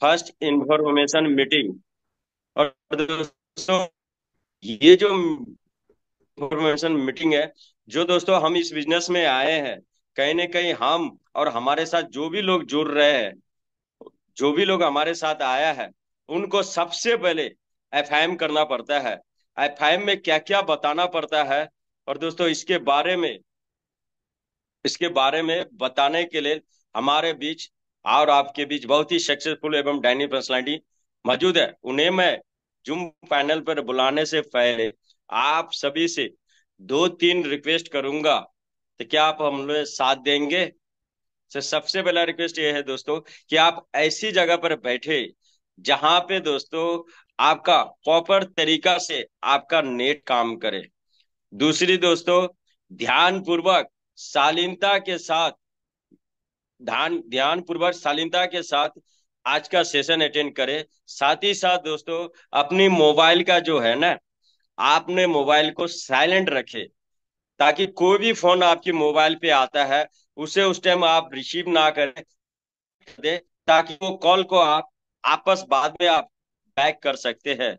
First information meeting. और दोस्तों, ये जो इंफॉर्मेशन मीटिंग है, जो दोस्तों हम इस बिज़नेस में आए हैं, कहीं ना कहीं हम और हमारे साथ जो भी लोग जुड़ रहे हैं, जो भी लोग हमारे साथ आया है, उनको सबसे पहले एफएम करना पड़ता है। एफएम में क्या क्या बताना पड़ता है? और दोस्तों, इसके बारे में, इसके बारे में बताने के लिए हमारे बीच और आपके बीच बहुत ही सक्सेसफुल एवं डायनिक पर्सनैलिटी मौजूद है। उन्हें मैं जूम पैनल पर बुलाने से पहले आप सभी से दो तीन रिक्वेस्ट करूँगा। तो क्या आप हम लोग साथ देंगे? तो सबसे पहला रिक्वेस्ट ये है दोस्तों कि आप ऐसी जगह पर बैठे जहाँ पे दोस्तों आपका प्रॉपर तरीका से आपका नेट काम करे। दूसरी दोस्तों ध्यान पूर्वक शालीनता के साथ ध्यान ध्यान पूर्वक शालीनता के साथ आज का सेशन अटेंड करें। साथ ही साथ दोस्तों, अपनी मोबाइल का जो है ना, आपने मोबाइल को साइलेंट रखे, ताकि कोई भी फ़ोन आपकी मोबाइल पे आता है, उसे उस टाइम आप रिसीव ना करें, दे, ताकि वो कॉल को आप आपस बाद में आप बैक कर सकते हैं।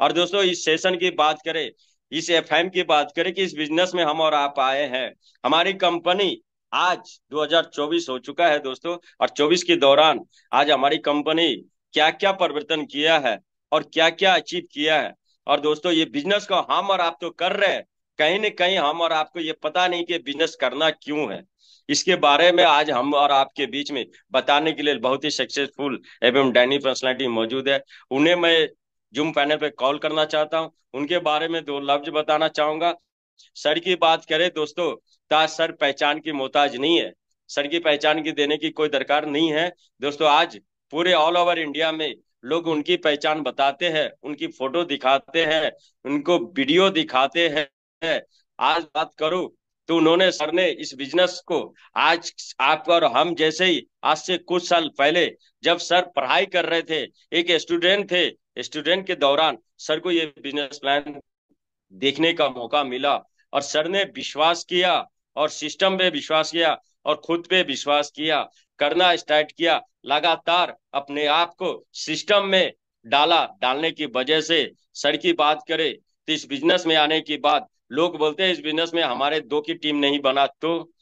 और दोस्तों, इस सेशन की बात करें, इस एफ़ की बात करें कि इस बिज़नेस में हम और आप आए हैं। हमारी कंपनी आज 2024 हो चुका है दोस्तों, और 24 के दौरान आज हमारी कंपनी क्या क्या परिवर्तन किया है और क्या क्या अचीव किया है। और दोस्तों, ये बिज़नेस को हम और आप तो कर रहे हैं। कहीं न कहीं हम और आपको ये पता नहीं कि बिज़नेस करना क्यों है। इसके बारे में आज हम और आपके बीच में बताने के लिए बहुत ही सक्सेसफुल एवं डैनी पर्सनैलिटी मौजूद है। उन्हें मैं जूम पैनल पे कॉल करना चाहता हूँ। उनके बारे में दो लफ्ज बताना चाहूँगा। सर की बात करें दोस्तों, ता सर पहचान की मोहताज नहीं है। सर की पहचान की देने की कोई दरकार नहीं है। दोस्तों, आज पूरे ऑल ओवर इंडिया में लोग उनकी पहचान बताते हैं, उनकी फ़ोटो दिखाते हैं, उनको वीडियो दिखाते हैं। आज बात करूँ तो उन्होंने, सर ने इस बिज़नेस को आज आप और हम जैसे ही, आज से कुछ साल पहले जब सर पढ़ाई कर रहे थे, एक स्टूडेंट थे स्टूडेंट के दौरान सर को ये बिज़नेस प्लान देखने का मौका मिला। और सर ने विश्वास किया और सिस्टम पे विश्वास किया और खुद पे विश्वास किया, करना स्टार्ट किया, लगातार अपने आप को सिस्टम में डाला, डालने की वजह से सर की बात करें तो इस बिज़नेस में आने के बाद लोग बोलते हैं इस बिज़नेस में हमारे दो की टीम नहीं बना तो।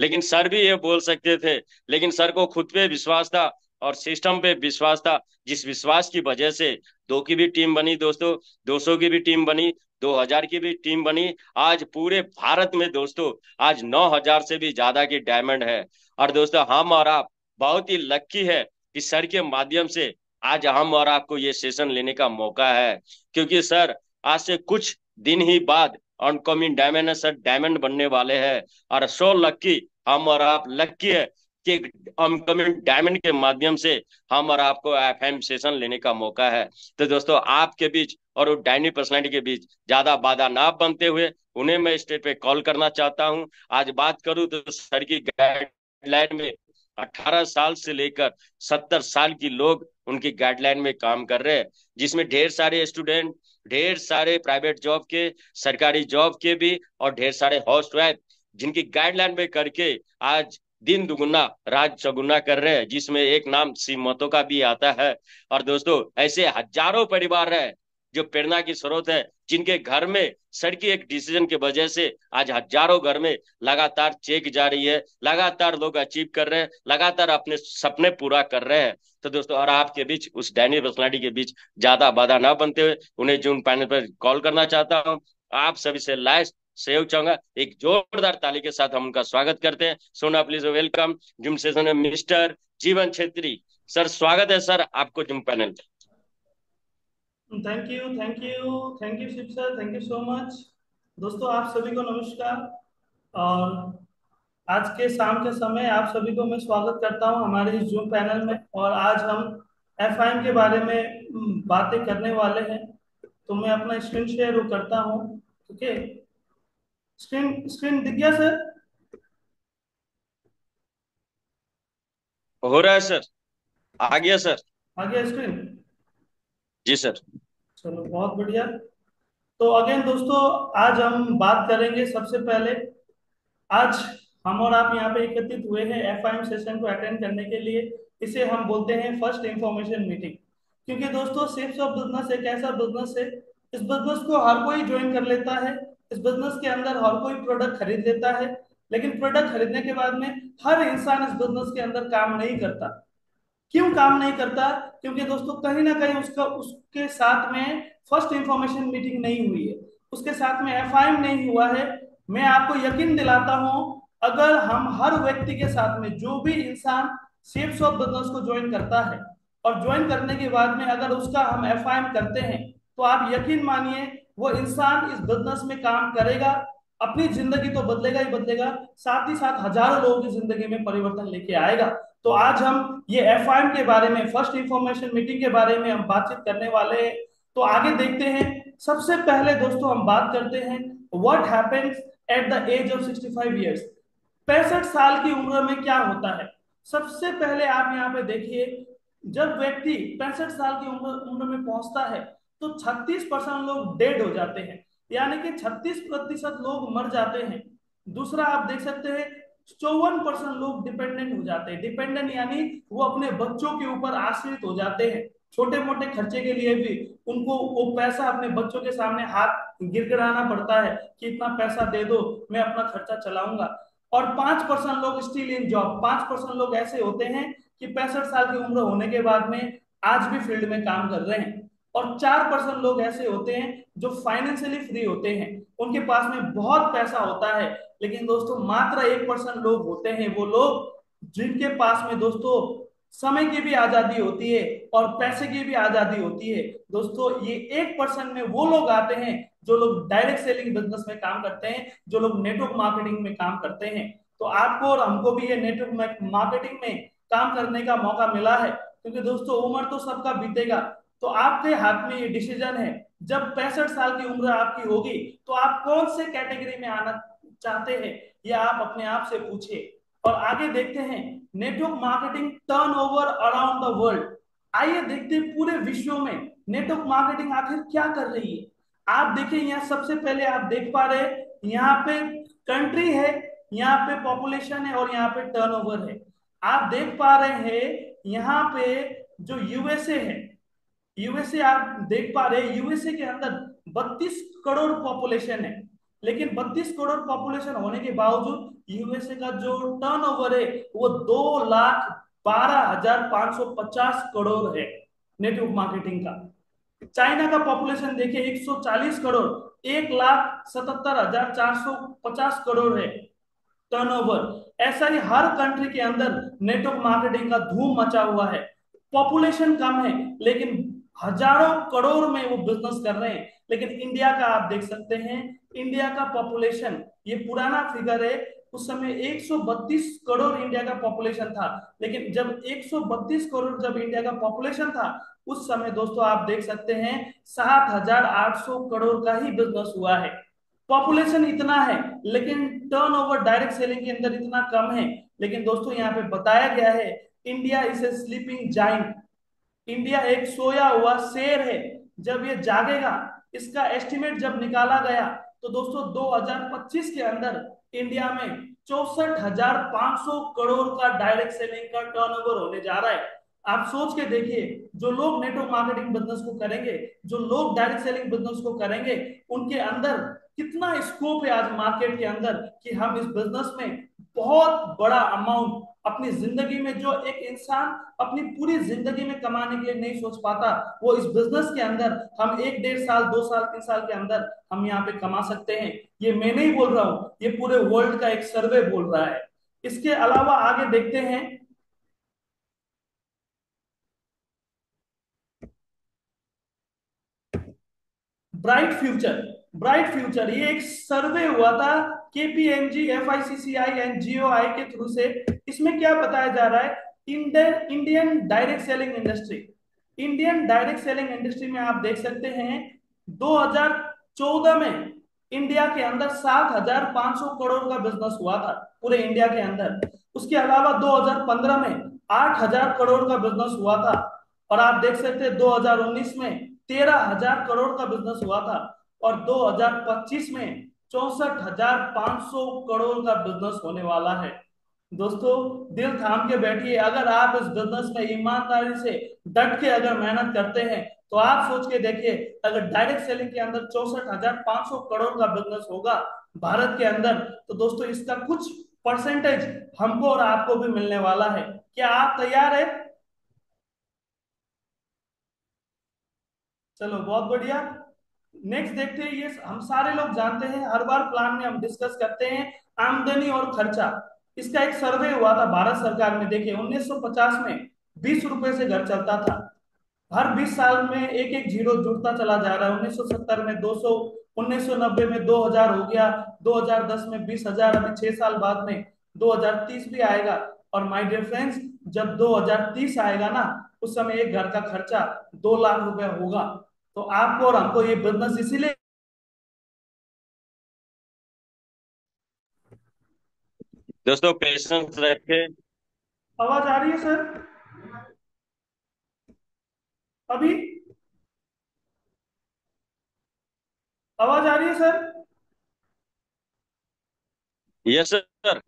लेकिन सर भी ये बोल सकते थे, लेकिन सर को खुद पे विश्वास था और सिस्टम पे विश्वास था, जिस विश्वास की वजह से दो की भी टीम बनी दोस्तों दो सौ की भी टीम बनी दो हज़ार की भी टीम बनी। आज पूरे भारत में दोस्तों, आज नौ हज़ार से भी ज़्यादा की डायमंड है। और दोस्तों, हम और आप बहुत ही लक्की है कि सर के माध्यम से आज हम और आपको ये सेशन लेने का मौका है। क्योंकि सर, आज से कुछ दिन ही बाद अनकमिंग डायमंड सर डायमंड बनने वाले हैं। और सो लक्की हम और आप लक्की है कि अपकमिंग डायमंड के माध्यम से हम और आपको एफएम सेशन लेने का मौका है। तो दोस्तों, आपके बीच और वो डायनिक पर्सनैलिटी के बीच ज़्यादा बाधा ना बनते हुए उन्हें मैं स्टेट पे कॉल करना चाहता हूँ। आज बात करूँ तो सर की गाइडलाइन में 18 साल से लेकर 70 साल की लोग उनकी गाइडलाइन में काम कर रहे हैं, जिसमें ढेर सारे स्टूडेंट ढेर सारे प्राइवेट जॉब के, सरकारी जॉब के भी और ढेर सारे हाउस वाइफ जिनकी गाइडलाइन में करके आज दिन दुगुना राज चौगुना कर रहे हैं, जिसमें एक नाम सीमतों का भी आता है। और दोस्तों, ऐसे हज़ारों परिवार है जो प्रेरणा की स्रोत है, जिनके घर में सड़की एक डिसीज़न की वजह से आज हज़ारों घर में लगातार चेक जा रही है, लगातार लोग अचीव कर रहे हैं, लगातार अपने सपने पूरा कर रहे हैं। तो दोस्तों, और आपके बीच, उस डैनी पर्सनैलिटी के बीच ज़्यादा बाधा ना बनते हुए उन्हें जून पैनल पर कॉल करना चाहता हूँ। आप सभी से लास्ट सहयोग चाहूँगा। एक जोरदार ताली के साथ हम उनका स्वागत करते हैं। सोना प्लीज़ वेलकम जिम सेशन में मिस्टर जीवन छेत्री। सर स्वागत है सर आपको gym panel thank you thank you thank you Shiv sir thank you so much दोस्तों, आप सभी को नमस्कार। और आज के शाम के समय आप सभी को मैं स्वागत करता हूँ हमारे इस जूम पैनल में। और आज हम एफआईएम के बारे में बातें करने वाले हैं। तो मैं अपना स्क्रीन शेयर करता हूँ, ठीक है? स्क्रीन स्क्रीन दिख गया सर हो रहा है सर आ गया सर आ गया स्क्रीन जी सर चलो बहुत बढ़िया। तो अगेन दोस्तों आज हम बात करेंगे सबसे पहले। आज हम और आप यहाँ पे एकत्रित हुए हैं एफआईएम सेशन को अटेंड करने के लिए। इसे हम बोलते हैं फ़र्स्ट इंफॉर्मेशन मीटिंग क्योंकि दोस्तों शिप्स ऑफ़ बिज़नेस एक ऐसा बिज़नेस है। इस बिज़नेस को हर कोई ज्वाइन कर लेता है। इस बिज़नेस के अंदर हर कोई प्रोडक्ट खरीद लेता है, लेकिन प्रोडक्ट खरीदने के बाद में हर इंसान इस बिज़नेस के अंदर काम नहीं करता। क्यों काम नहीं करता? क्योंकि दोस्तों, कहीं ना कहीं उसका, उसके साथ में फ़र्स्ट इंफॉर्मेशन मीटिंग नहीं हुई है। उसके साथ में एफआईएम नहीं हुआ है। मैं आपको यकीन दिलाता हूँ, अगर हम हर व्यक्ति के साथ में जो भी इंसान शेप्स ऑफ़ बिज़नेस को ज्वाइन करता है, और ज्वाइन करने के बाद में अगर उसका हम एफ़ करते हैं तो आप यकीन मानिए वो इंसान इस बिज़नेस में काम करेगा, अपनी ज़िंदगी तो बदलेगा ही बदलेगा, साथ ही साथ हज़ारों लोगों की ज़िंदगी में परिवर्तन लेके आएगा। तो आज हम ये एफआईएम के बारे में फ़र्स्ट इंफॉर्मेशन मीटिंग के बारे में हम बातचीत करने वाले हैं। तो आगे देखते हैं। सबसे पहले दोस्तों हम बात करते हैं what happens at the age of 65 years पैंसठ साल की उम्र में क्या होता है? सबसे पहले आप यहाँ पे देखिए, जब व्यक्ति पैंसठ साल की उम्र उम्र में पहुँचता है तो 36 परसेंट लोग डेड हो जाते हैं। यानी कि 36 प्रतिशत लोग मर जाते हैं। दूसरा आप देख सकते हैं, चौवन परसेंट लोग डिपेंडेंट हो जाते हैं। डिपेंडेंट यानी वो अपने बच्चों के ऊपर आश्रित हो जाते हैं। छोटे मोटे खर्चे के लिए भी उनको वो पैसा अपने बच्चों के सामने हाथ गिर गिराना पड़ता है कि इतना पैसा दे दो, मैं अपना खर्चा चलाऊँगा। और पाँच परसेंट लोग स्टिल इन जॉब पाँच परसेंट लोग ऐसे होते हैं कि पैंसठ साल की उम्र होने के बाद में आज भी फ़ील्ड में काम कर रहे हैं। और चार परसेंट लोग ऐसे होते हैं जो फाइनेंशियली फ्री होते हैं। उनके पास में बहुत पैसा होता है, लेकिन दोस्तों मात्र एक परसेंट लोग होते हैं। वो लोग जिनके पास में दोस्तों समय की भी आज़ादी होती है और पैसे की भी आज़ादी होती है, दोस्तों ये एक परसेंट में वो लोग आते हैं जो लोग डायरेक्ट सेलिंग बिज़नेस में काम करते हैं, जो लोग नेटवर्क मार्केटिंग में काम करते हैं। तो आपको और हमको भी ये नेटवर्क मार्केटिंग में काम करने का मौका मिला है, क्योंकि दोस्तों उम्र तो सबका बीतेगा। तो आपके हाथ में ये डिसीज़न है। जब पैंसठ साल की उम्र आपकी होगी तो आप कौन से कैटेगरी में आना चाहते हैं, ये आप अपने आप से पूछे और आगे देखते हैं network marketing turn over around world आइए देखते हैं पूरे विश्व में नेटवर्क मार्केटिंग आखिर क्या कर रही है। आप देखिए, यहाँ सबसे पहले आप देख पा रहे यहाँ पे कंट्री है, यहाँ पे पॉपुलेशन है और यहाँ पे टर्नओवर है। आप देख पा रहे हैं, यहाँ पे जो यूएसए है यूएसए आप देख पा रहे यूएसए के अंदर 32 करोड़ पॉपुलेशन है। लेकिन 32 करोड़ पॉपुलेशन होने के बावजूद यूएसए का जो टर्नओवर है, वो दो लाख बारह हज़ार पाँच सौ पचास करोड़ है नेटवर्क मार्केटिंग का। चाइना का पॉपुलेशन देखिए 140 करोड़, एक लाख सतहत्तर हज़ार चार सौ पचास करोड़ है टर्नओवर ऐसा ही हर कंट्री के अंदर नेटवर्क मार्केटिंग का धूम मचा हुआ है। पॉपुलेशन कम है, लेकिन हज़ारों करोड़ में वो बिज़नेस कर रहे हैं। लेकिन इंडिया का आप देख सकते हैं इंडिया का पॉपुलेशन ये पुराना फिगर है, उस समय 132 करोड़ इंडिया का पॉपुलेशन था। लेकिन जब 132 करोड़ जब इंडिया का पॉपुलेशन था, उस समय दोस्तों आप देख सकते हैं, सात हज़ार आठ सौ करोड़ का ही बिज़नेस हुआ है। पॉपुलेशन इतना है, लेकिन टर्नओवर डायरेक्ट सेलिंग के अंदर इतना कम है। लेकिन दोस्तों यहाँ पे बताया गया है India is a sleeping giant India एक सोया हुआ शेर है। जब ये जागेगा, इसका एस्टिमेट जब निकाला गया तो दोस्तों 2025 के अंदर इंडिया में चौसठ हज़ार पाँच सौ करोड़ का डायरेक्ट सेलिंग का टर्नओवर होने जा रहा है। आप सोच के देखिए, जो लोग नेटवर्क मार्केटिंग बिज़नेस को करेंगे, जो लोग डायरेक्ट सेलिंग बिज़नेस को करेंगे, उनके अंदर कितना स्कोप है आज मार्केट के अंदर कि हम इस बिज़नेस में बहुत बड़ा अमाउंट अपनी ज़िंदगी में जो एक इंसान अपनी पूरी ज़िंदगी में कमाने के लिए नहीं सोच पाता, वो इस बिज़नेस के अंदर, हम एक डेढ़ साल, दो साल, तीन साल के अंदर हम यहाँ पे कमा सकते हैं। ये मैं नहीं बोल रहा हूँ, ये पूरे वर्ल्ड का एक सर्वे बोल रहा है। इसके अलावा आगे देखते हैं। ब्राइट फ्यूचर ब्राइट फ्यूचर ये एक सर्वे हुआ था KPMG F I C C I and जियो आई के थ्रू से इसमें क्या बताया जा रहा है? Indian Indian direct selling industry Indian direct selling industry में आप देख सकते हैं 2014 में इंडिया के अंदर 7,500 करोड़ का बिज़नेस हुआ था पूरे इंडिया के अंदर। उसके अलावा 2015 में 8,000 करोड़ का बिज़नेस हुआ था और आप देख सकते हैं 2019 में 13,000 करोड़ का बिज़नेस हुआ था और 2025 में चौसठ हज़ार पाँच सौ करोड़ का बिज़नेस होने वाला है। दोस्तों, दिल थाम के बैठिए। अगर आप इस बिज़नेस में ईमानदारी से डट के अगर मेहनत करते हैं तो आप सोच के देखिए, अगर डायरेक्ट सेलिंग के अंदर चौसठ हज़ार पाँच सौ करोड़ का बिज़नेस होगा भारत के अंदर तो दोस्तों, इसका कुछ परसेंटेज हमको और आपको भी मिलने वाला है। क्या आप तैयार है? चलो, बहुत बढ़िया। नेक्स्ट देखते हैं ये हम सारे लोग जानते हैं, हर बार प्लान में हम डिस्कस करते हैं आमदनी और खर्चा। इसका एक सर्वे हुआ था भारत सरकार में, देखिए 1950 में बीस रुपए से घर चलता था। हर 20 साल में एक एक ज़ीरो जुड़ता चला जा रहा है। 1970 में 200 1990 में 2000 हो गया 2010 में 20000 अभी छह साल बाद में 2030 भी आएगा। और माय डियर फ्रेंड्स जब 2030 आएगा ना, उस समय एक घर का खर्चा दो लाख रुपए होगा। तो आपको और हमको ये बिज़नेस इसीलिए दोस्तों पेशेंस रखे। आवाज़ आ रही है सर अभी? आवाज़ आ रही है सर यस सर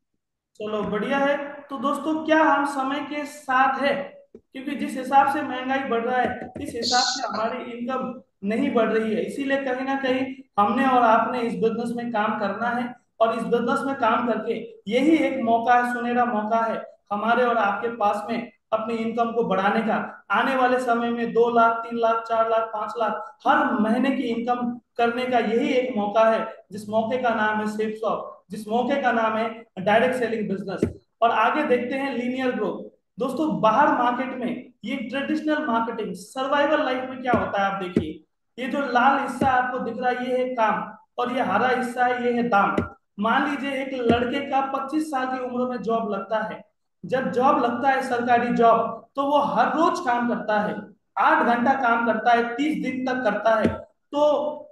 चलो बढ़िया है। तो दोस्तों क्या हम समय के साथ है? क्योंकि जिस हिसाब से महँगाई बढ़ रहा है, इस हिसाब से हमारी इनकम नहीं बढ़ रही है। इसीलिए कहीं ना कहीं हमने और आपने इस बिज़नेस में काम करना है और इस बिज़नेस में काम करके यही एक मौका है, सुनहरा मौका है हमारे और आपके पास में अपनी इनकम को बढ़ाने का। आने वाले समय में दो लाख, तीन लाख, चार लाख, पाँच लाख, हर महीने की इनकम करने का यही एक मौका है। जिस मौके का नाम है सेफ़ शॉप जिस मौके का नाम है डायरेक्ट सेलिंग बिज़नेस और आगे देखते हैं लीनियर ग्रोथ दोस्तों, बाहर मार्केट में ये ट्रेडिशनल मार्केटिंग सर्वाइवल लाइफ में क्या होता है आप देखिए। ये जो लाल हिस्सा आपको दिख रहा है, ये है काम और ये हरा हिस्सा है, ये है दाम। मान लीजिए एक लड़के का 25 साल की उम्र में जॉब लगता है। जब जॉब लगता है सरकारी जॉब तो वो हर रोज काम करता है। आठ घंटा काम करता है, तीस दिन तक करता है। तो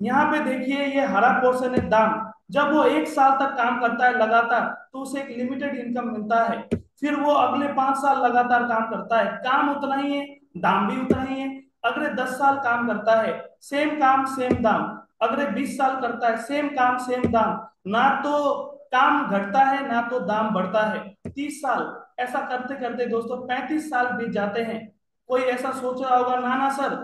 यहाँ पे देखिए, ये हरा पोर्शन है, दाम। जब वो एक साल तक काम करता है लगातार तो उसे एक लिमिटेड इनकम मिलता है। फिर वो अगले पाँच साल लगातार काम करता है। काम उतना ही है, दाम भी उतना ही है। अगले दस साल काम करता है सेम काम सेम दाम। अगले बीस साल करता है सेम काम सेम दाम। ना तो काम घटता है, ना तो दाम बढ़ता है। तीस साल, ऐसा करते करते दोस्तों पैंतीस साल बीत जाते हैं। कोई ऐसा सोच रहा होगा, ना ना, सर,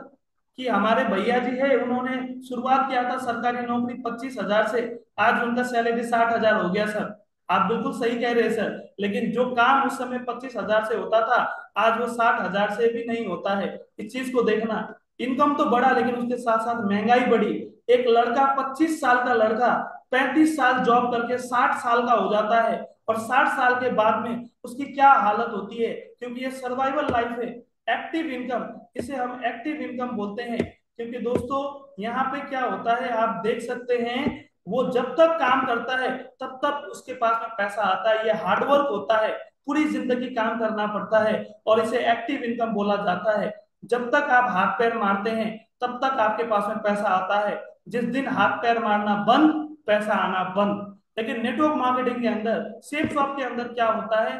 कि हमारे भैया जी है, उन्होंने शुरुआत किया था सरकारी नौकरी पच्चीस हज़ार से, आज उनका सैलरी साठ हज़ार हो गया, सर। आप बिल्कुल सही कह रहे हैं, सर। लेकिन जो काम उस समय पच्चीस हज़ार से होता था, आज वो साठ हज़ार से भी नहीं होता है। इस चीज़ को देखना। इनकम तो बढ़ा, लेकिन उसके साथ साथ महँगाई बढ़ी। एक लड़का पच्चीस साल का लड़का पैंतीस साल जॉब करके साठ साल का हो जाता है और साठ साल के बाद में उसकी क्या हालत होती है? क्योंकि ये सर्वाइवल लाइफ है। एक्टिव इनकम इसे हम एक्टिव इनकम बोलते हैं। क्योंकि दोस्तों, यहाँ पे क्या होता है, आप देख सकते हैं वो जब तक काम करता है, तब तक उसके पास में पैसा आता है, ये हार्डवर्क होता है, पूरी ज़िंदगी काम करना पड़ता है और इसे एक्टिव इनकम बोला जाता है। जब तक आप हाथ पैर मारते हैं, तब तक आपके पास में पैसा आता है। जिस दिन हाथ पैर मारना बंद, पैसा आना बंद। लेकिन नेटवर्क मार्केटिंग के अंदर सेफ़ शॉप के अंदर क्या होता है?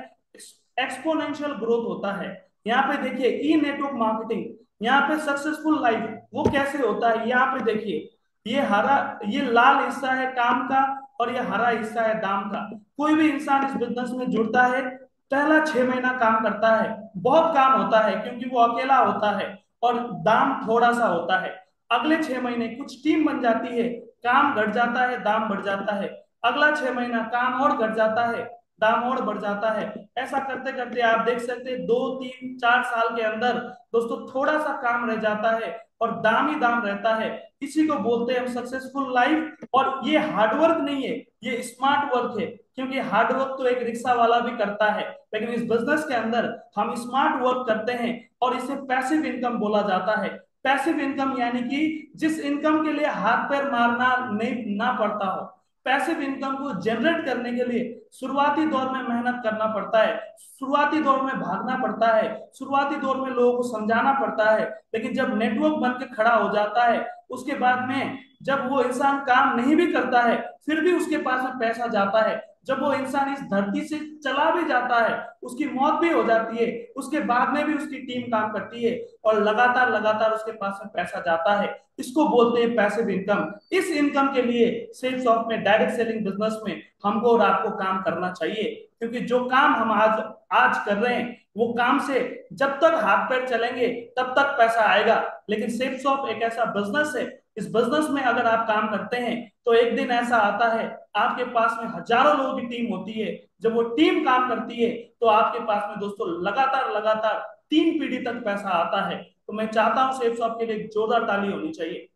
एक्सपोनेंशियल ग्रोथ होता है। यहाँ पे देखिए ई नेटवर्क मार्केटिंग यहाँ पे सक्सेसफुल लाइफ वो कैसे होता है? यहाँ पे देखिए ये हरा, ये लाल हिस्सा है काम का और ये हरा हिस्सा है दाम का। कोई भी इंसान इस बिज़नेस में जुड़ता है, पहला छह महीना काम करता है। बहुत काम होता है क्योंकि वो अकेला होता है और दाम थोड़ा सा होता है। अगले छह महीने कुछ टीम बन जाती है, काम घट जाता है, दाम बढ़ जाता है। अगला छह महीना काम और घट जाता है, दाम और बढ़ जाता है। ऐसा करते करते आप देख सकते हैं, दो, तीन, चार साल के अंदर दोस्तों थोड़ा सा काम रह जाता है। और दाम ही दाम रहता है। इसी को बोलते हैं, हम सक्सेसफुल लाइफ और ये हार्डवर्क नहीं है, ये स्मार्ट वर्क है, क्योंकि हार्डवर्क तो एक रिक्शा वाला भी करता है। लेकिन इस बिज़नेस के अंदर हम स्मार्ट वर्क करते हैं और इसे पैसिव इनकम बोला जाता है। पैसिव इनकम यानी कि जिस इनकम के लिए हाथ पैर मारना नहीं, ना पड़ता हो। पैसिव इनकम को जनरेट करने के लिए शुरुआती दौर में मेहनत करना पड़ता है, शुरुआती दौर में भागना पड़ता है, शुरुआती दौर में लोगों को समझाना पड़ता है, लेकिन जब नेटवर्क बन के खड़ा हो जाता है, उसके बाद में जब वो इंसान काम नहीं भी करता है, फिर भी उसके पास में पैसा जाता है जब वो इंसान इस धरती से चला भी जाता है, उसकी मौत भी हो जाती है, उसके बाद में भी उसकी टीम काम करती है और लगातार लगातार उसके पास में पैसा जाता है। इसको बोलते हैं पैसिव इनकम इस इनकम के लिए सेल्स ऑफ़ में डायरेक्ट सेलिंग बिज़नेस में हमको और आपको काम करना चाहिए, क्योंकि जो काम हम आज आज कर रहे हैं, वो काम से जब तक हाथ पैर चलेंगे, तब तक पैसा आएगा। लेकिन सेल्स ऑफ़ एक ऐसा बिज़नेस है इस बिज़नेस में अगर आप काम करते हैं तो एक दिन ऐसा आता है, आपके पास में हज़ारों लोगों की टीम होती है। जब वो टीम काम करती है तो आपके पास में दोस्तों लगातार लगातार तीन पीढ़ी तक पैसा आता है। तो मैं चाहता हूँ सेफ़ शॉप के लिए जोरदार ताली होनी चाहिए।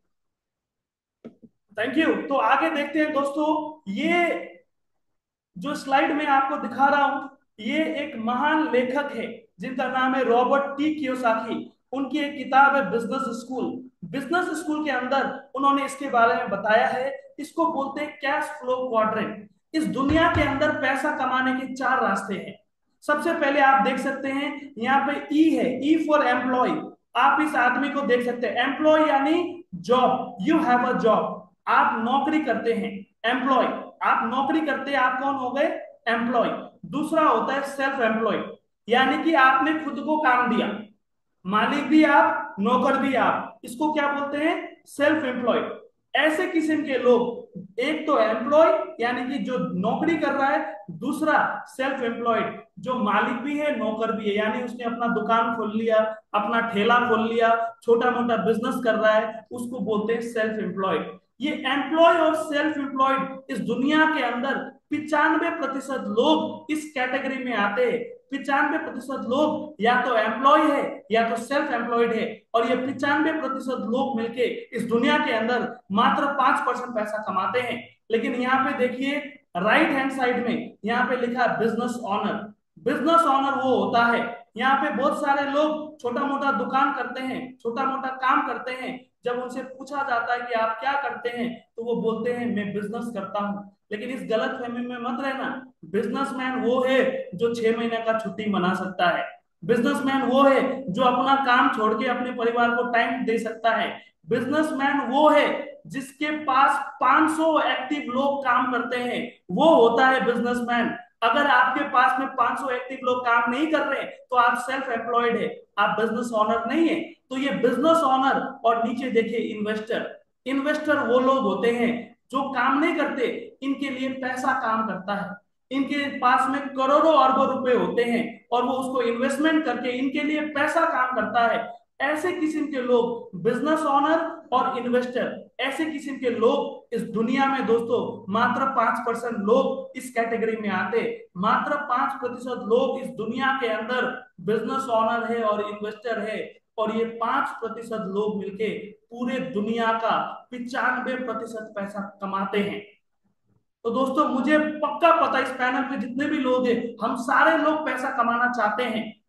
थैंक यू तो आगे देखते हैं दोस्तों, ये जो स्लाइड में आपको दिखा रहा हूँ, ये एक महान लेखक है, जिनका नाम है रॉबर्ट टी कियोसाकी। उनकी एक किताब है बिज़नेस स्कूल बिज़नेस स्कूल के अंदर उन्होंने इसके बारे में बताया है, इसको बोलते हैं कैश फ्लो क्वाड्रेंट इस दुनिया के अंदर पैसा कमाने के चार रास्ते हैं। सबसे पहले आप देख सकते हैं, यहाँ पे ई e है ई फॉर एम्प्लॉय आप इस आदमी को देख सकते हैं। एम्प्लॉय यानी job you have a job आप नौकरी करते हैं एम्प्लॉय आप नौकरी करते हैं, आप कौन हो गए? एम्प्लॉय दूसरा होता है सेल्फ एम्प्लॉय यानी कि आपने खुद को काम दिया। मालिक भी आप, नौकर भी आप। इसको क्या बोलते हैं? सेल्फ एम्प्लॉयड ऐसे किस्म के लोग, एक तो एम्प्लॉय यानी कि जो नौकरी कर रहा है, दूसरा सेल्फ एम्प्लॉयड जो मालिक भी है, नौकर भी है। यानी उसने अपना दुकान खोल लिया, अपना ठेला खोल लिया छोटा मोटा बिज़नेस कर रहा है, उसको बोलते हैं सेल्फ एम्प्लॉयड ये एम्प्लॉय और सेल्फ एम्प्लॉयड इस दुनिया के अंदर पिचानवे प्रतिशत लोग इस कैटेगरी में आते हैं। पिचानवे प्रतिशत लोग या तो एम्प्लॉय है या तो सेल्फ एम्प्लॉयड है। और ये पिचानवे प्रतिशत लोग मिलके इस दुनिया के अंदर मात्र पाँच परसेंट पैसा कमाते हैं। लेकिन यहाँ पे देखिए राइट हैंड साइड में यहाँ पे लिखा बिज़नेस ऑनर बिज़नेस ऑनर वो होता है। यहाँ पे बहुत सारे लोग छोटा मोटा दुकान करते हैं छोटा मोटा काम करते हैं जब उनसे पूछा जाता है कि आप क्या करते हैं तो वो बोलते हैं, मैं बिज़नेस करता हूँ। लेकिन इस गलत फहमी में मत रहना। बिजनेसमैन वो है जो छह महीने का छुट्टी मना सकता है। बिजनेसमैन वो है जो अपना काम छोड़ के अपने परिवार को टाइम दे सकता है। बिजनेसमैन वो है जिसके पास 500 एक्टिव लोग काम करते हैं। वो होता है बिजनेसमैन अगर आपके पास में 500 एक्टिव लोग काम नहीं कर रहे तो आप सेल्फ एम्प्लॉयड है। आप बिज़नेस ऑनर नहीं है। तो ये बिज़नेस ऑनर और नीचे देखिए इन्वेस्टर इन्वेस्टर वो लोग होते हैं जो काम नहीं करते, इनके लिए पैसा काम करता है। इनके पास में करोड़ों अरबों रुपए होते हैं और वो उसको इन्वेस्टमेंट करके इनके लिए पैसा काम करता है। ऐसे किस्म के लोग बिज़नेस ऑनर और इन्वेस्टर ऐसे किस्म के लोग इस दुनिया में दोस्तों मात्र पाँच परसेंट लोग इस कैटेगरी में आते। मात्र पाँच प्रतिशत लोग इस दुनिया के अंदर बिज़नेस ऑनर है और इन्वेस्टर है। और ये पाँच प्रतिशत लोग मिलके पूरे दुनिया का पिचानवे प्रतिशत पैसा कमाते हैं। तो दोस्तों, मुझे पक्का पता इस पैनल पे जितने भी लोग हैं, हम सारे लोग पैसा कमाना चाहते हैं।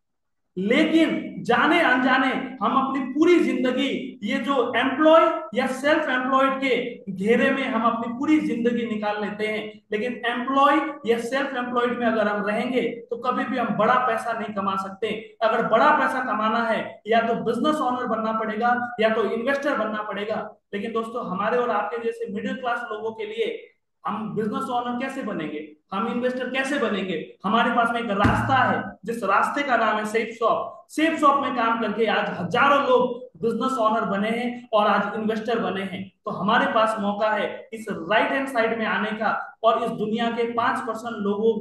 लेकिन जाने अनजाने हम अपनी पूरी ज़िंदगी, ये जो एम्प्लॉय या सेल्फ एम्प्लॉयड के घेरे में हम अपनी पूरी ज़िंदगी निकाल लेते हैं। लेकिन एम्प्लॉय या सेल्फ एम्प्लॉयड में अगर हम रहेंगे तो कभी भी हम बड़ा पैसा नहीं कमा सकते। अगर बड़ा पैसा कमाना है, या तो बिज़नेस ऑनर बनना पड़ेगा, या तो इन्वेस्टर बनना पड़ेगा। लेकिन दोस्तों, हमारे और आपके जैसे मिडिल क्लास लोगों के लिए हम बिज़नेस ऑनर कैसे बनेंगे? हम इन्वेस्टर कैसे बनेंगे? हमारे पास में एक रास्ता है, जिस रास्ते का नाम है सेफ़ शॉप सेफ़ शॉप में काम करके आज हज़ारों लोग बिज़नेस ऑनर बने हैं और आज इन्वेस्टर बने हैं। तो हमारे पास मौका है इस राइट हैंड साइड में आने का और इस दुनिया के पाँच परसेंट लोगों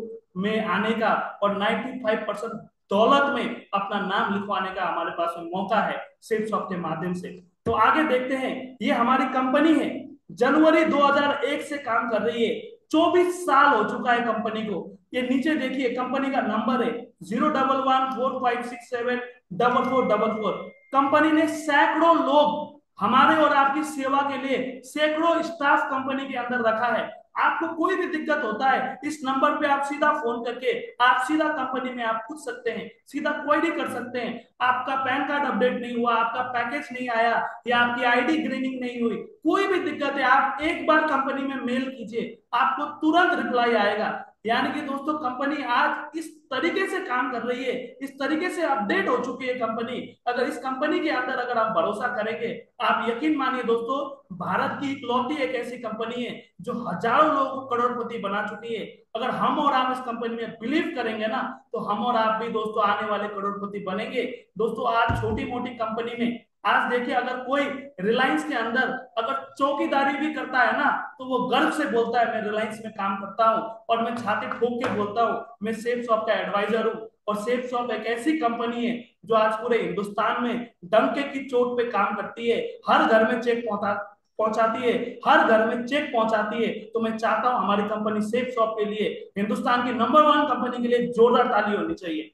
में आने का और नाइन्टी फाइव परसेंट दौलत में अपना नाम लिखवाने का हमारे पास में मौका है सेफ़ शॉप के माध्यम से। तो आगे देखते हैं, ये हमारी कंपनी है। जनवरी 2001 से काम कर रही है। 24 साल हो चुका है कंपनी को। ये नीचे देखिए, कंपनी का नंबर है zero double one, four five six seven, double four double four. Company ने सैकड़ों लोग हमारे और आपकी सेवा के लिए सैकड़ों स्टाफ कंपनी के अंदर रखा है। आपको कोई भी दिक्कत होता है, इस नंबर पे आप सीधा फ़ोन करके, आप सीधा कंपनी में आप पूछ सकते हैं, सीधा क्वेरी कर सकते हैं। आपका पैन कार्ड अपडेट नहीं हुआ, आपका पैकेज नहीं आया, या आपकी आईडी ग्रीनिंग नहीं हुई, कोई भी दिक्कत है, आप एक बार कंपनी में मेल कीजिए, आपको तुरंत रिप्लाई आएगा। यानी कि दोस्तों कंपनी आज इस तरीके से काम कर रही है, इस तरीके से अपडेट हो चुकी है कंपनी अगर इस कंपनी के अंदर अगर आप भरोसा करेंगे, आप यकीन मानिए दोस्तों, भारत की इकलौती एक ऐसी कंपनी है जो हज़ारों लोगों को करोड़पति बना चुकी है। अगर हम और आप इस कंपनी में बिलीव करेंगे ना तो हम और आप भी दोस्तों आने वाले करोड़पति बनेंगे। दोस्तों, आज छोटी मोटी कंपनी में आज देखिए, अगर कोई रिलायंस के अंदर अगर चौकीदारी भी करता है ना तो वो गर्व से बोलता है, मैं रिलायंस में काम करता हूँ और मैं छाती ठोक के बोलता हूँ, मैं सेफ़ शॉप का एडवाइजर हूँ और सेफ़ शॉप एक ऐसी कंपनी है जो आज पूरे हिंदुस्तान में डंके की चोट पे काम करती है, हर घर में चेक पहुँचा, पहुंचाती है, हर घर में चेक पहुंचाती है। तो मैं चाहता हूँ हमारी कंपनी सेफ़ शॉप के लिए, हिंदुस्तान की नंबर वन कंपनी के लिए जोरदार ताली होनी चाहिए।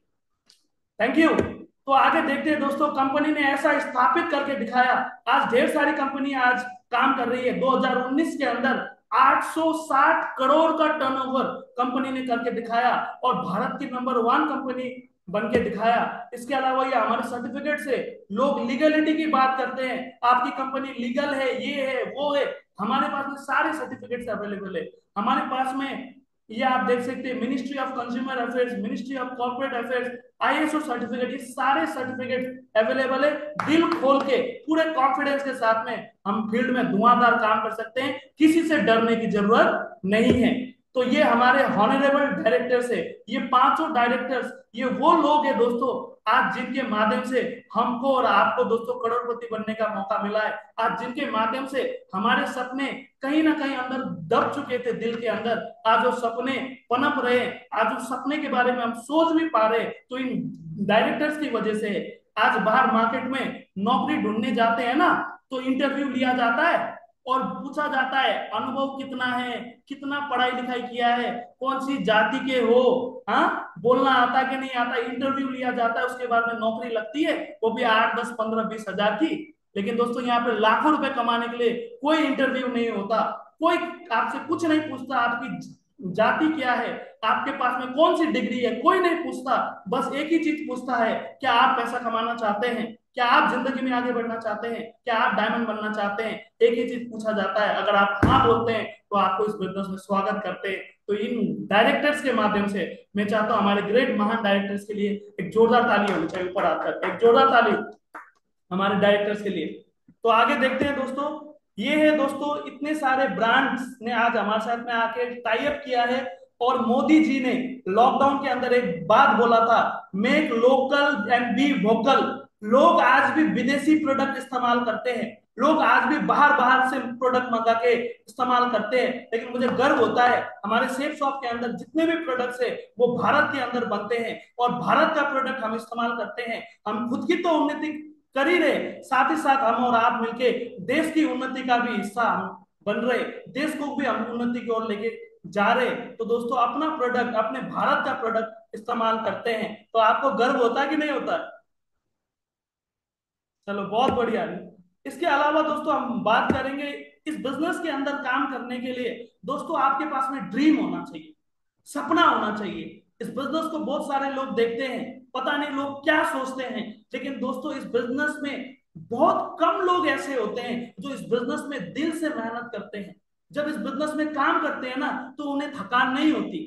थैंक यू तो आगे देखते हैं दोस्तों कंपनी ने ऐसा स्थापित करके दिखाया। आज ढेर सारी कंपनी आज काम कर रही है। 2019 के अंदर 860 करोड़ का टर्नओवर कंपनी ने करके दिखाया और भारत की नंबर वन कंपनी बन के दिखाया। इसके अलावा ये हमारे सर्टिफिकेट से लोग लीगलिटी की बात करते हैं। आपकी कंपनी लीगल है, ये है, वो है। हमारे पास में सारे सर्टिफिकेट्स अवेलेबल है। हमारे पास में ये आप देख सकते हैं ministry of consumer affairs ministry of corporate affairs ISO certificate ये सारे सर्टिफिकेट अवेलेबल है, दिल खोल के, पूरे कॉन्फिडेंस के साथ में हम फ़ील्ड में धुआंधार काम कर सकते हैं, किसी से डरने की ज़रूरत नहीं है। तो ये हमारे हॉनरेबल डायरेक्टर्स है, ये पाँचों डायरेक्टर्स ये वो लोग है दोस्तों आज जिनके माध्यम से हमको और आपको दोस्तों करोड़पति बनने का मौका मिला है, आज जिनके माध्यम से हमारे सपने कहीं ना कहीं अंदर दब चुके थे दिल के अंदर, आज वो सपने पनप रहे आज उस सपने के बारे में हम सोच भी पा रहे तो इन डायरेक्टर्स की वजह से आज बाहर मार्केट में नौकरी ढूँढने जाते हैं ना तो इंटरव्यू लिया जाता है और पूछा जाता है, अनुभव कितना है, कितना पढ़ाई लिखाई किया है, कौन सी जाति के हो हाँ? बोलना आता कि नहीं आता इंटरव्यू लिया जाता है, उसके बाद में नौकरी लगती है, वो भी आठ, दस, पंद्रह, बीस हज़ार की। लेकिन दोस्तों, यहाँ पे लाखों रुपए कमाने के लिए कोई इंटरव्यू नहीं होता। कोई आपसे कुछ नहीं पूछता, आपकी जाति क्या है, आपके पास में कौन सी डिग्री है, कोई नहीं पूछता। बस एक ही चीज़ पूछता है, क्या आप पैसा कमाना चाहते हैं? क्या आप ज़िंदगी में आगे बढ़ना चाहते हैं? क्या आप डायमंड बनना चाहते हैं? एक ही चीज़ पूछा जाता है। अगर आप हाँ बोलते हैं तो आपको इस बिज़नेस में स्वागत करते हैं। तो इन डायरेक्टर्स के माध्यम से मैं चाहता हूँ हमारे ग्रेट महान डायरेक्टर्स के लिए एक जोरदार ताली होनी चाहिए ऊपर आकर। एक जोरदार ताली हमारे डायरेक्टर्स के लिए। तो आगे देखते हैं दोस्तों। ये है दोस्तों, इतने सारे ब्रांड्स ने आज हमारे साथ में आके टाइप किया है। और मोदी जी ने लॉकडाउन के अंदर एक बात बोला था make local and be vocal लोग आज भी विदेशी प्रोडक्ट इस्तेमाल करते हैं। लोग आज भी बाहर बाहर से प्रोडक्ट मंगा के इस्तेमाल करते हैं। लेकिन मुझे गर्व होता है, हमारे सेफ़ शॉप के अंदर जितने भी प्रोडक्ट्स है, वो भारत के अंदर बनते हैं और भारत का प्रोडक्ट हम इस्तेमाल करते हैं। हम खुद की तो उन्नति कर ही रहे, साथ ही साथ हम और आप मिलके देश की उन्नति का भी हिस्सा हम बन रहे, देश को भी हम उन्नति की ओर लेके जा रहे। तो दोस्तों, अपना प्रोडक्ट अपने भारत का प्रोडक्ट इस्तेमाल करते हैं। तो आपको गर्व होता कि नहीं होता है? चलो, बहुत बढ़िया इसके अलावा दोस्तों, हम बात करेंगे इस बिज़नेस के अंदर काम करने के लिए। दोस्तों, आपके पास में ड्रीम होना चाहिए, सपना होना चाहिए। इस बिज़नेस को बहुत सारे लोग देखते हैं, पता नहीं लोग क्या सोचते हैं, लेकिन दोस्तों, इस बिज़नेस में बहुत कम लोग ऐसे होते हैं जो इस बिज़नेस में दिल से मेहनत करते हैं। जब इस बिज़नेस में काम करते हैं ना तो उन्हें थकान नहीं होती।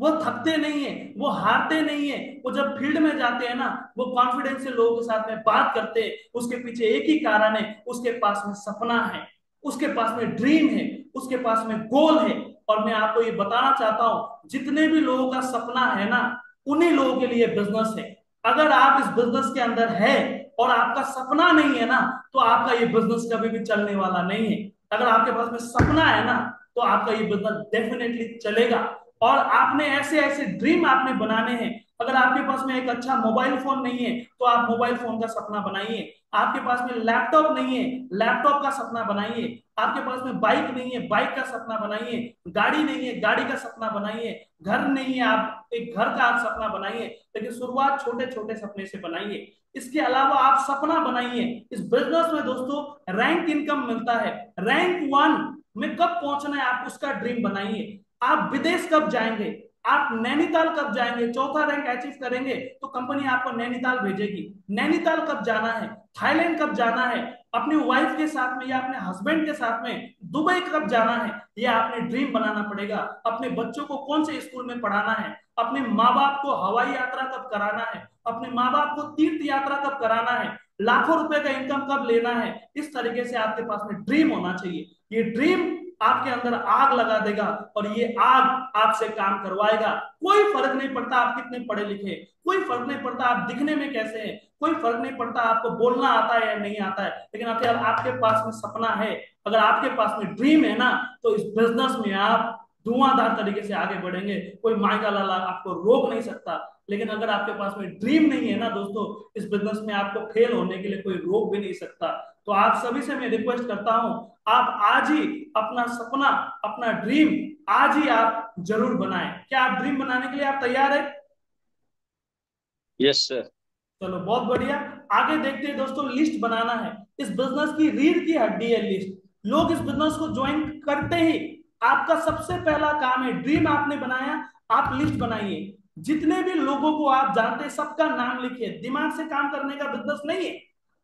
वो थकते नहीं है, वो हारते नहीं है। वो जब फ़ील्ड में जाते हैं ना, वो कॉन्फिडेंस से लोगों के साथ में बात करते हैं, उसके पीछे एक ही कारण है, उसके पास में सपना है, उसके पास में ड्रीम है, उसके पास में गोल है। और मैं आपको ये बताना चाहता हूँ, जितने भी लोगों का सपना है ना, उन्हीं लोगों के लिए बिज़नेस है। अगर आप इस बिज़नेस के अंदर है और आपका सपना नहीं है ना तो आपका ये बिज़नेस कभी भी चलने वाला नहीं है। अगर आपके पास में सपना है ना तो आपका ये बिज़नेस डेफिनेटली चलेगा। और आपने ऐसे ऐसे ड्रीम आपने बनाने हैं। अगर आपके पास में एक अच्छा मोबाइल फ़ोन नहीं है तो आप मोबाइल फ़ोन का सपना बनाइए। आपके पास में लैपटॉप नहीं है लैपटॉप का सपना बनाइए। आपके पास में बाइक नहीं है बाइक का सपना बनाइए। गाड़ी नहीं है, गाड़ी का सपना बनाइए। घर नहीं है, आप एक घर का आप सपना बनाइए। लेकिन शुरुआत छोटे छोटे सपने से बनाइए। इसके अलावा आप सपना बनाइए। इस बिज़नेस में दोस्तों रैंक इनकम मिलता है। रैंक वन में कब पहुँचना है आप उसका ड्रीम बनाइए। आप विदेश कब जाएँगे? आप नैनीताल कब जाएँगे? चौथा रैंक अचीव करेंगे तो कंपनी आपको नैनीताल भेजेगी। नैनीताल कब जाना है? थाईलैंड कब जाना है? अपनी वाइफ के साथ में या अपने हस्बैंड के साथ में? दुबई कब जाना है? ये आपने ड्रीम बनाना पड़ेगा। अपने बच्चों को कौन से स्कूल में पढ़ाना है? अपने माँ बाप को हवाई यात्रा कब कराना है? अपने माँ बाप को तीर्थ यात्रा कब कराना है? लाखों रुपए का इनकम कब लेना है? इस तरीके से आपके पास में ड्रीम होना चाहिए। ये ड्रीम आपके अंदर आग लगा देगा और ये आग आपसे काम करवाएगा। कोई फ़र्क नहीं पड़ता आप कितने पढ़े लिखे कोई फ़र्क नहीं पड़ता आप दिखने में कैसे हैं, कोई फ़र्क नहीं पड़ता आपको बोलना आता है या नहीं आता है। लेकिन अगर आपके पास में सपना है, अगर आपके पास में ड्रीम है ना तो इस बिज़नेस में आप धुआंधार तरीके से आगे बढ़ेंगे। कोई माइका लाला आपको रोक नहीं सकता। लेकिन अगर आपके पास में ड्रीम नहीं है ना दोस्तों, इस बिज़नेस में आपको फेल होने के लिए कोई रोक भी नहीं सकता। तो आप सभी से मैं रिक्वेस्ट करता हूँ आप आज ही अपना सपना अपना ड्रीम आज ही आप ज़रूर बनाएँ। क्या आप ड्रीम बनाने के लिए आप तैयार है? यस सर चलो बहुत बढ़िया। आगे देखते हैं दोस्तों लिस्ट बनाना है। इस बिज़नेस की रीढ़ की हड्डी है लिस्ट लोग इस बिज़नेस को ज्वाइन करते ही आपका सबसे पहला काम है ड्रीम आपने बनाया आप लिस्ट बनाइए। जितने भी लोगों को आप जानते हैं सबका नाम लिखिए। दिमाग से काम करने का बिज़नेस नहीं है।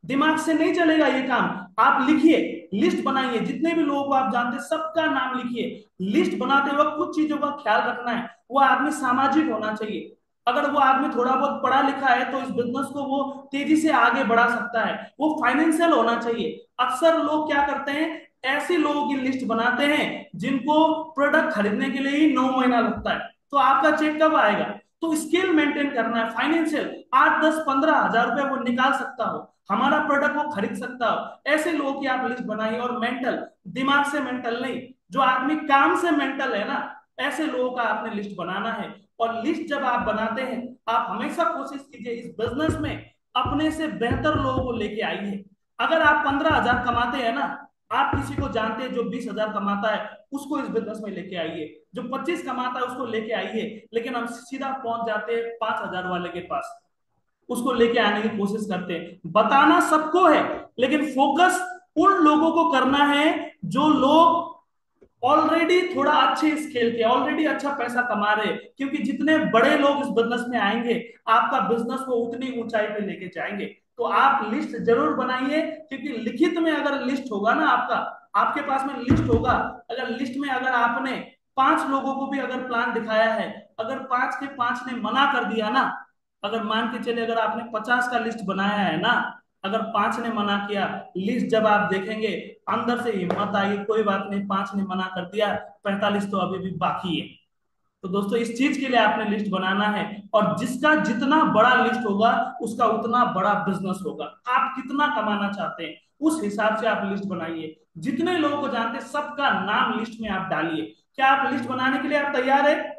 दिमाग से नहीं चलेगा ये काम। आप लिखिए, लिस्ट बनाइए। जितने भी लोगों को आप जानते हैं, सबका नाम लिखिए। लिस्ट बनाते वक्त कुछ चीज़ों का ख्याल रखना है। वो आदमी सामाजिक होना चाहिए। अगर वो आदमी थोड़ा बहुत पढ़ा लिखा है तो इस बिज़नेस को वो तेज़ी से आगे बढ़ा सकता है। वो फाइनेंशियल होना चाहिए। अक्सर लोग क्या करते हैं, ऐसे लोगों की लिस्ट बनाते हैं, जिनको प्रोडक्ट खरीदने के लिए ही नौ महीना लगता है। तो आपका चेक कब आएगा? तो स्किल मेंटेन करना है फाइनेंशियल आठ दस पंद्रह हज़ार रुपए वो निकाल सकता हो, हमारा प्रोडक्ट वो खरीद सकता हो। ऐसे लोगों की आप लिस्ट बनाइए और मेंटल दिमाग से मेंटल नहीं, जो आदमी काम से मेंटल है ना, ऐसे लोगों का आपने लिस्ट बनाना है। और लिस्ट जब आप बनाते हैं, आप हमेशा कोशिश कीजिए इस बिज़नेस में अपने से बेहतर लोगों को लेके आइए। अगर आप पंद्रह हज़ार कमाते हैं ना आप किसी को जानते हैं जो बीस हज़ार कमाता है, उसको इस बिज़नेस में लेके आइए। जो पच्चीस कमाता है, उसको लेके आइए। लेकिन हम सीधा पहुँच जाते हैं पाँच हज़ार वाले के पास। उसको लेके आने की कोशिश करते हैं। बताना सबको है, लेकिन फोकस उन लोगों को करना है जो लोग ऑलरेडी थोड़ा अच्छे स्केल के ऑलरेडी अच्छा पैसा कमा रहे क्योंकि जितने बड़े लोग इस बिज़नेस में आएँगे, आपका बिज़नेस को उतनी ऊंचाई पे लेके जाएँगे। तो आप लिस्ट ज़रूर बनाइए, क्योंकि लिखित में अगर लिस्ट होगा ना आपका, आपके पास में लिस्ट होगा। अगर लिस्ट में अगर आपने पाँच लोगों को भी अगर प्लान दिखाया है, अगर पाँच के पाँच ने मना कर दिया ना, अगर मान के चले अगर आपने पचास का लिस्ट बनाया है ना, अगर पाँच ने मना किया लिस्ट जब आप देखेंगे, अंदर से हिम्मत आएगी कोई बात नहीं, पाँच ने मना कर दिया, पैंतालीस तो अभी भी बाकी है। तो दोस्तों, इस चीज़ के लिए आपने लिस्ट बनाना है और जिसका जितना बड़ा लिस्ट होगा, उसका उतना बड़ा बिज़नेस होगा। आप कितना कमाना चाहते हैं, उस हिसाब से आप लिस्ट बनाइए। जितने लोगों को जानते हैं, सबका नाम लिस्ट में आप डालिए। क्या आप लिस्ट बनाने के लिए आप तैयार है?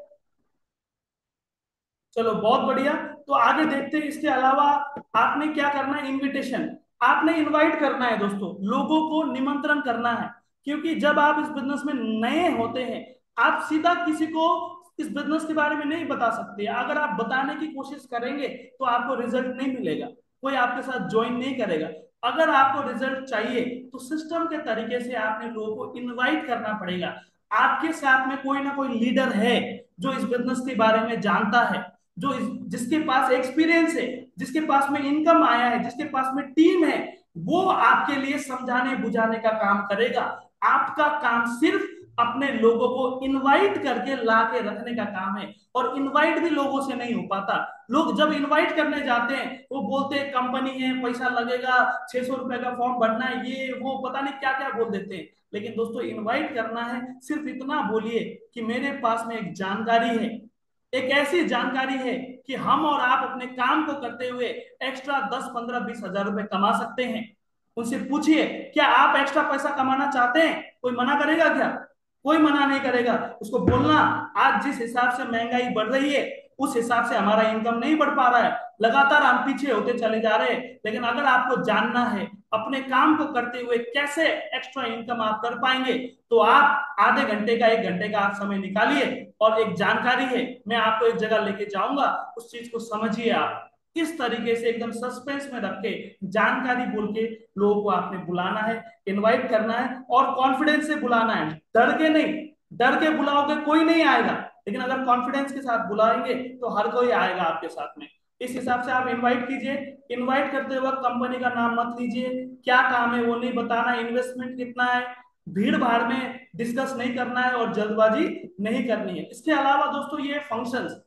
चलो, बहुत बढ़िया। तो आगे देखते हैं, इसके अलावा आपने क्या करना है? इनविटेशन आपने इनवाइट करना है दोस्तों, लोगों को निमंत्रण करना है। क्योंकि जब आप इस बिज़नेस में नए होते हैं, आप सीधा किसी को इस बिज़नेस के बारे में नहीं बता सकते। अगर आप बताने की कोशिश करेंगे तो आपको रिज़ल्ट नहीं मिलेगा। कोई आपके साथ ज्वाइन नहीं करेगा। अगर आपको रिज़ल्ट चाहिए तो सिस्टम के तरीके से आपने लोगों को इनवाइट करना पड़ेगा। आपके साथ में कोई ना कोई लीडर है जो इस बिज़नेस के बारे में जानता है जो इस, जिसके पास एक्सपीरियंस है जिसके पास में इनकम आया है जिसके पास में टीम है वो आपके लिए समझाने बुझाने का काम करेगा। आपका काम सिर्फ़ अपने लोगों को इनवाइट करके ला के रखने का काम है। और इनवाइट भी लोगों से नहीं हो पाता। लोग जब इनवाइट करने जाते हैं, वो बोलते हैं, कंपनी है, पैसा लगेगा, छह सौ रुपए का फॉर्म भरना है, ये, वो, पता नहीं क्या क्या बोल देते हैं। लेकिन दोस्तों इनवाइट करना है, सिर्फ़ इतना बोलिए कि मेरे पास में एक जानकारी है। एक ऐसी जानकारी है कि हम और आप अपने काम को करते हुए एक्स्ट्रा दस, पंद्रह, बीस हज़ार रुपए कमा सकते हैं। उनसे पूछिए, क्या आप एक्स्ट्रा पैसा कमाना चाहते हैं? कोई मना करेगा क्या? कोई मना नहीं करेगा। उसको बोलना, आज जिस हिसाब से महँगाई बढ़ रही है, उस हिसाब से हमारा इनकम नहीं बढ़ पा रहा है। लगातार हम पीछे होते चले जा रहे हैं। लेकिन अगर आपको जानना है, अपने काम को करते हुए कैसे एक्स्ट्रा इनकम आप कर पाएँगे तो आप आधे घंटे का, एक घंटे का आप समय निकालिए। और एक जानकारी है, मैं आपको एक जगह लेके जाऊँगा, उस चीज़ को समझिए आप। किस तरीके से एकदम सस्पेंस में रख के, जानकारी बोल के लोगों को आपने बुलाना है इनवाइट करना है और कॉन्फिडेंस से बुलाना है। डर के नहीं, डर के बुलाओगे कोई नहीं आएगा। लेकिन अगर कॉन्फिडेंस के साथ बुलाएँगे तो हर कोई आएगा आपके साथ में। इस हिसाब से आप इनवाइट कीजिए। इनवाइट करते वक्त कंपनी का नाम मत लीजिए। क्या काम है वो नहीं बताना। इन्वेस्टमेंट कितना है? भीड़ भाड़ में डिस्कस नहीं करना है और जल्दबाजी नहीं करनी है। इसके अलावा दोस्तों, ये फ़ंक्शंस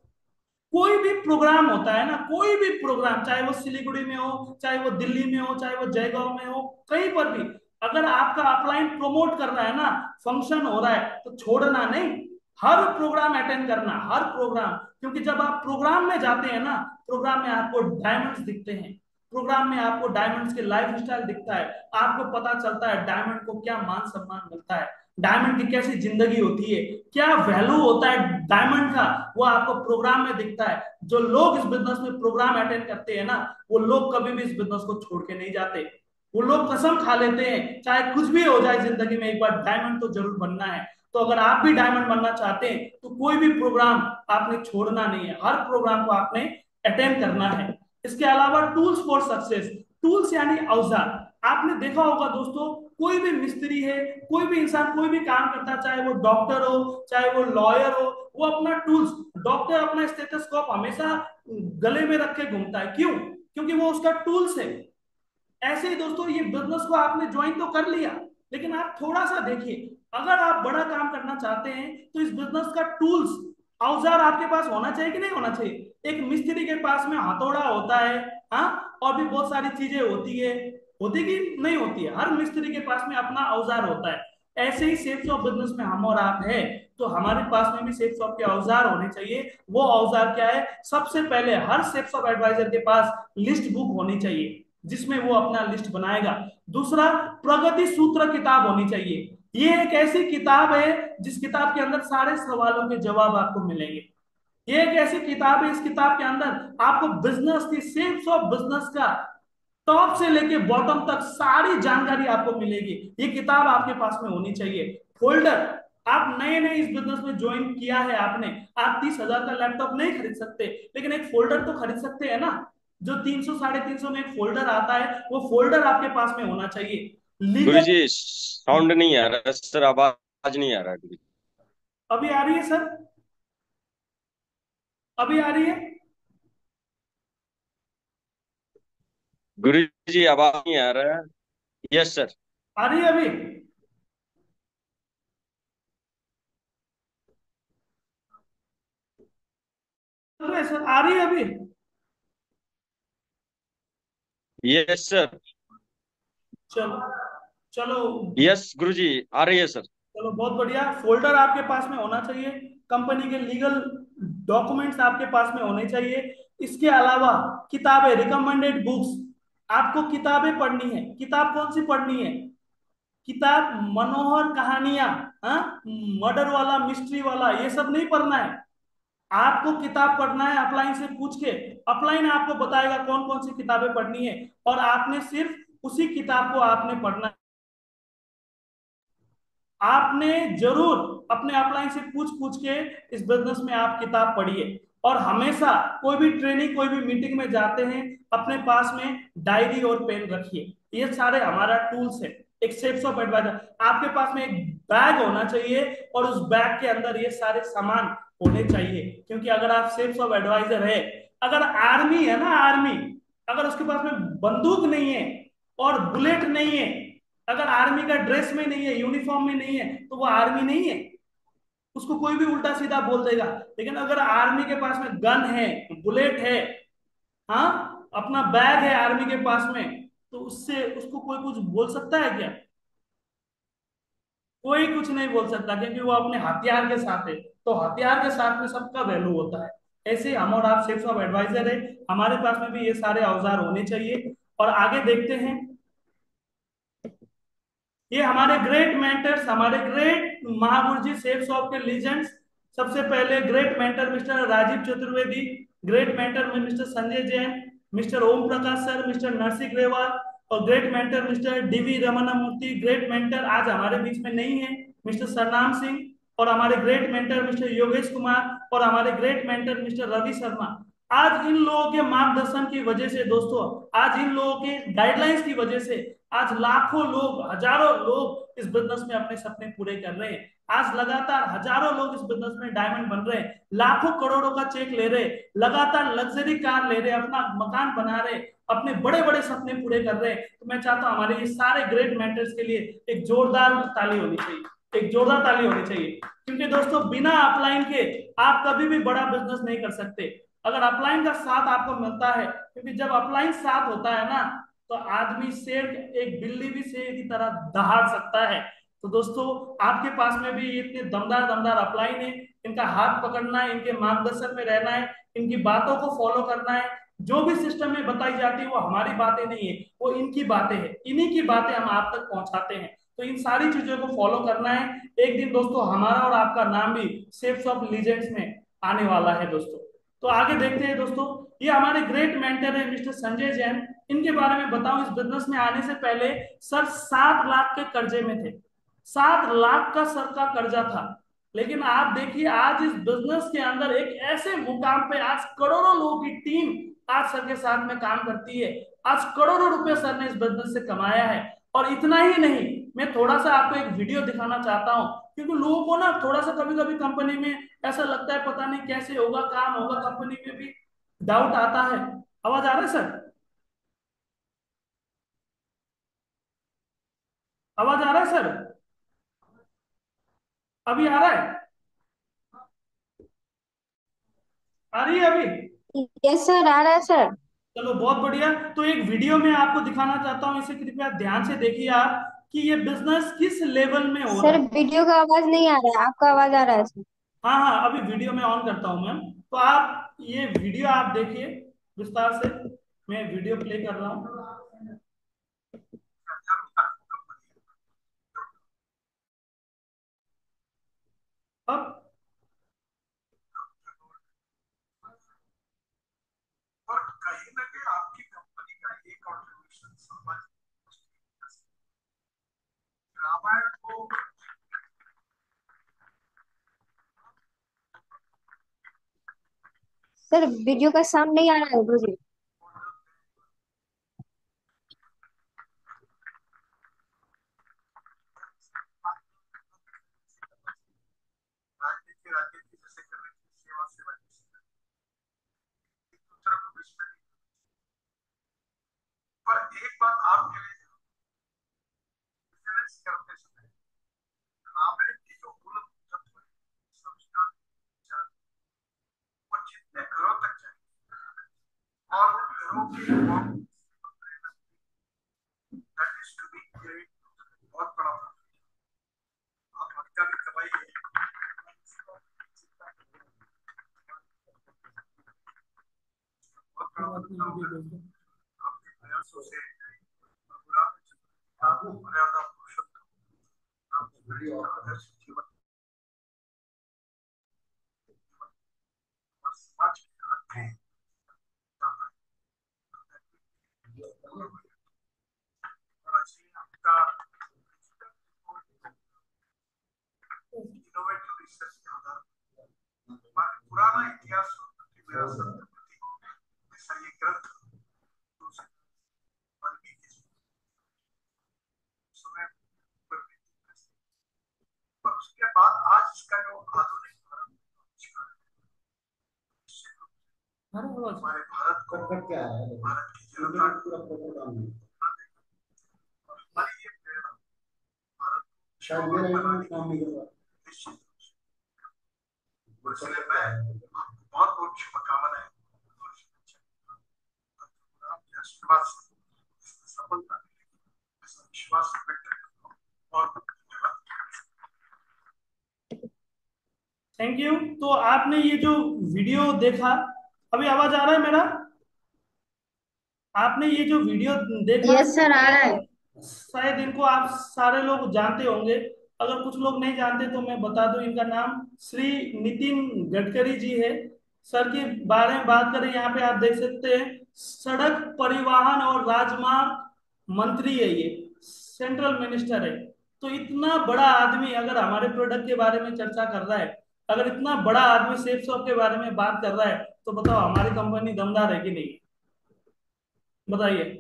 कोई भी प्रोग्राम होता है ना, कोई भी प्रोग्राम, चाहे वो सिलीगुड़ी में हो, चाहे वो दिल्ली में हो, चाहे वो जयगांव में हो, कहीं पर भी, अगर आपका अपलाइन प्रमोट कर रहा है ना, फ़ंक्शन हो रहा है तो छोड़ना नहीं। हर प्रोग्राम अटेंड करना, हर प्रोग्राम। क्योंकि जब आप प्रोग्राम में जाते हैं ना, प्रोग्राम में आपको डायमंड्स दिखते हैं। प्रोग्राम में आपको डायमंड्स के लाइफ स्टाइल दिखता है। आपको पता चलता है डायमंड को क्या मान सम्मान मिलता है। डायमंड की कैसी ज़िंदगी होती है, क्या वैल्यू होता है डायमंड का, वो आपको प्रोग्राम में दिखता है। जो लोग इस बिज़नेस में प्रोग्राम अटेंड करते हैं ना, वो लोग कभी भी इस बिज़नेस को छोड़ के नहीं जाते। वो लोग कसम खा लेते हैं, चाहे कुछ भी हो जाए ज़िंदगी में, एक बार डायमंड तो ज़रूर बनना है। तो अगर आप भी डायमंड बनना चाहते हैं तो कोई भी प्रोग्राम आपने छोड़ना नहीं है। हर प्रोग्राम को आपने अटेंड करना है। इसके अलावा टूल्स फॉर सक्सेस टूल्स यानी औज़ार। आपने देखा होगा दोस्तों कोई भी मिस्त्री है, कोई भी इंसान कोई भी काम करता, चाहे वो डॉक्टर हो, चाहे वो लॉयर हो, वो अपना टूल्स, डॉक्टर अपना स्टेथोस्कोप हमेशा गले में रख के घूमता है। क्यों? क्योंकि वो उसका टूल्स है। ऐसे ही दोस्तों, ये बिज़नेस को आपने ज्वाइन तो कर लिया, लेकिन आप थोड़ा सा देखिए, अगर आप बड़ा काम करना चाहते हैं तो इस बिज़नेस का टूल्स, औज़ार आपके पास होना चाहिए कि नहीं होना चाहिए? एक मिस्त्री के पास में हथौड़ा होता है हाँ? और भी बहुत सारी चीज़ें होती है होती कि नहीं होती है? हर मिस्त्री के पास में अपना औज़ार होता है। ऐसे ही सेफ़ शॉप बिज़नेस में हम और आप है तो हमारे पास में भी सेफ़ शॉप के औज़ार होने चाहिए। वो औज़ार क्या है? सबसे पहले हर सेफ़ शॉप एडवाइजर के पास लिस्ट बुक होनी चाहिए, जिसमें वो अपना लिस्ट बनाएगा। दूसरा, प्रगति सूत्र किताब होनी चाहिए। ये एक ऐसी किताब है, जिस किताब के अंदर सारे सवालों के जवाब आपको मिलेंगे। ये एक ऐसी किताब है, इस किताब के अंदर आपको बिज़नेस की सेल्स ऑफ़ बिज़नेस का टॉप से लेके बॉटम तक सारी जानकारी आपको मिलेगी। ये किताब आपके पास में होनी चाहिए। फोल्डर आप नए नए इस बिज़नेस में ज्वाइन किया है आपने। आप तीस हज़ार का लैपटॉप नहीं खरीद सकते लेकिन एक फोल्डर तो खरीद सकते हैं ना। जो तीन सौ साढ़े तीन सौ में एक फोल्डर आता है वो फोल्डर आपके पास में होना चाहिए। साउंड नहीं आ रहा सर आवाज़ नहीं आ रहा अभी आ रही है सर अभी आ रही है? गुरु जी आवाज़ नहीं आ रहा है। यस सर आ रही है अभी? सर आ रही है अभी? यस सर चलो चलो। यस गुरु जी आ रही है सर चलो बहुत बढ़िया। फोल्डर आपके पास में होना चाहिए। कंपनी के लीगल डॉक्यूमेंट्स आपके पास में होने चाहिए। इसके अलावा किताबें रिकमेंडेड बुक्स आपको किताबें पढ़नी है। किताब कौन सी पढ़नी है? किताब मनोहर कहानियाँ मर्डर हाँ? वाला, मिस्ट्री वाला, ये सब नहीं पढ़ना है। आपको किताब पढ़ना है अपलाइन से पूछ के। अपलाइन आपको बताएगा कौन कौन सी किताबें पढ़नी है। और आपने सिर्फ़ उसी किताब को आपने पढ़ना है। आपने ज़रूर अपने अपलाइन से पूछ पूछ के इस बिज़नेस में आप किताब पढ़िए। और हमेशा कोई भी ट्रेनिंग कोई भी मीटिंग में जाते हैं, अपने पास में डायरी और पेन रखिए। ये सारे हमारा टूल्स है। एक सेफ्स ऑफ़ एडवाइजर आपके पास में एक बैग होना चाहिए और उस बैग के अंदर ये सारे सामान होने चाहिए। क्योंकि अगर आप सेफ्स ऑफ़ एडवाइजर है, अगर आर्मी है ना आर्मी अगर उसके पास में बंदूक नहीं है और बुलेट नहीं है, अगर आर्मी का ड्रेस में नहीं है यूनिफॉर्म में नहीं है तो वो आर्मी नहीं है। उसको कोई भी उल्टा सीधा बोल देगा। लेकिन अगर आर्मी के पास में गन है, बुलेट है हाँ अपना बैग है आर्मी के पास में तो उससे उसको कोई कुछ बोल सकता है क्या? कोई कुछ नहीं बोल सकता, क्योंकि वो अपने हथियार के साथ है। तो हथियार के साथ में सबका वैल्यू होता है। ऐसे हम और आप सेफ्स ऑफ़ एडवाइजर है। हमारे पास में भी ये सारे औज़ार होने चाहिए। और आगे देखते हैं ये हमारे ग्रेट मेंटर्स हमारे ग्रेट महागुरु जी सेफ्स ऑफ़ के लीजेंड्स सबसे पहले great mentor mister Rajiv Chaturvedi great mentor mister Sanjay Jain, mister Om Prakash sir, mister Narsingh Grewal और great mentor mister D V Ramana Murthy great mentor आज हमारे बीच में नहीं है, मिस्टर सरनाम सिंह और हमारे great mentor mister Yogesh Kumar और हमारे great mentor mister Ravi Sharma. आज इन लोगों के मार्गदर्शन की वजह से, दोस्तों, आज इन लोगों के गाइडलाइंस की वजह से आज लाखों लोग, हज़ारों लोग इस बिज़नेस में अपने सपने पूरे कर रहे हैं। आज लगातार हज़ारों लोग इस बिज़नेस में डायमंड बन रहे हैं। लाखों करोड़ों का चेक ले रहे लगातार लग्जरी कार ले रहे अपना मकान बना रहे अपने बड़े बड़े सपने पूरे कर रहे हैं। तो मैं चाहता हूँ हमारे ये सारे ग्रेट मेंटर्स के लिए एक जोरदार ताली होनी चाहिए। एक जोरदार ताली होनी चाहिए। क्योंकि दोस्तों, बिना अपलाइन के आप कभी भी बड़ा बिज़नेस नहीं कर सकते। अगर अपलाइन का साथ आपको मिलता है, क्योंकि जब अपलाइन साथ होता है ना तो आदमी शेर एक बिल्ली भी शेर की तरह दहाड़ सकता है। तो दोस्तों, आपके पास में भी इतने दमदार दमदार अपलाइन है। इनका हाथ पकड़ना है, इनके मार्गदर्शन में रहना है, इनकी बातों को फॉलो करना है। जो भी सिस्टम में बताई जाती है, वो हमारी बातें नहीं है, वो इनकी बातें हैं। इन्हीं की बातें हम आप तक पहुंचाते हैं। तो इन सारी चीज़ों को फॉलो करना है। एक दिन दोस्तों, हमारा और आपका नाम भी सेफ्स ऑफ़ लीजेंड्स में आने वाला है दोस्तों। तो आगे देखते हैं दोस्तों, ये हमारे ग्रेट मेंटर है, मिस्टर संजय जैन। इनके बारे में बताऊँ, इस बिज़नेस में आने से पहले सर सात लाख के कर्जे में थे। सात लाख का सर का कर्जा था। लेकिन आप देखिए, आज इस बिज़नेस के अंदर एक ऐसे मुकाम पे आज करोड़ों लोगों की टीम आज सर के साथ में काम करती है। आज करोड़ों रुपए सर ने इस बिज़नेस से कमाया है। और इतना ही नहीं मैं थोड़ा सा आपको एक वीडियो दिखाना चाहता हूँ क्योंकि लोगों को ना थोड़ा सा कभी कभी कंपनी में ऐसा लगता है पता नहीं कैसे होगा काम होगा कंपनी में भी डाउट आता है। आवाज़ आ रहा है सर आवाज़ आ रहा है सर अभी आ रहा है? आ रही है अभी? यस सर आ रहा है सर चलो बहुत बढ़िया। तो एक वीडियो में आपको दिखाना चाहता हूँ इसे कृपया ध्यान से देखिए आप। कि ये बिज़नेस किस लेवल में हो रहा सर है? वीडियो का आवाज़ नहीं आ रहा है आपका आवाज़ आ रहा है सर। हाँ हाँ अभी वीडियो में ऑन करता हूँ मैम तो आप ये वीडियो आप देखिए विस्तार से। मैं वीडियो प्ले कर रहा हूँ। अब और कहीं ना कहीं आपकी कंपनी का ये कंट्रीब्यूशन समाज रामायण को सर, वीडियो का साउंड नहीं आ रहा है विश्व नहीं पर एक बात आपके लिए बिज़नेस करते समय रामायण की जो मूल तत्व है संस्कार विचार वो जितने घरों तक उन घरों की that is to be great बहुत बड़ा आप आपके प्रयासों से रामचंद्र मर्यादा पुरुषोत्तम रामचंद्र जी का आदर्श जीवन और समाज के हाथ में और इसलिए आपका इनोवेटिव रिसर्च के आधार पर हमारे पुराना इतिहास विरासत के प्रति ऐसा ये ग्रंथ में और उसके बाद आज इसका जो आधुनिक है, है? हमारे भारत को क्या है। भारत की जनता पूरा है। हमारी ये प्रेरणा भारत शायद निश्चित मैं आपको बहुत बहुत शुभकामनाएँ और शुभेच्छा और आपके आशीर्वाद सफलता विश्वास व्यक्त और थैंक यू तो आपने ये जो वीडियो देखा अभी आवाज़ आ रहा है मेरा? आपने ये जो वीडियो देखा यस सर आ रहा है। शायद इनको आप सारे लोग जानते होंगे। अगर कुछ लोग नहीं जानते तो मैं बता दूँ इनका नाम श्री नितिन गडकरी जी है। सर के बारे में बात करें, यहाँ पे आप देख सकते हैं, सड़क परिवहन और राजमार्ग मंत्री है ये, सेंट्रल मिनिस्टर है। तो इतना बड़ा आदमी अगर हमारे प्रोडक्ट के बारे में चर्चा कर रहा है, अगर इतना बड़ा आदमी सेफ़ शॉप के बारे में बात कर रहा है तो बताओ हमारी कंपनी दमदार है कि नहीं? बताइए।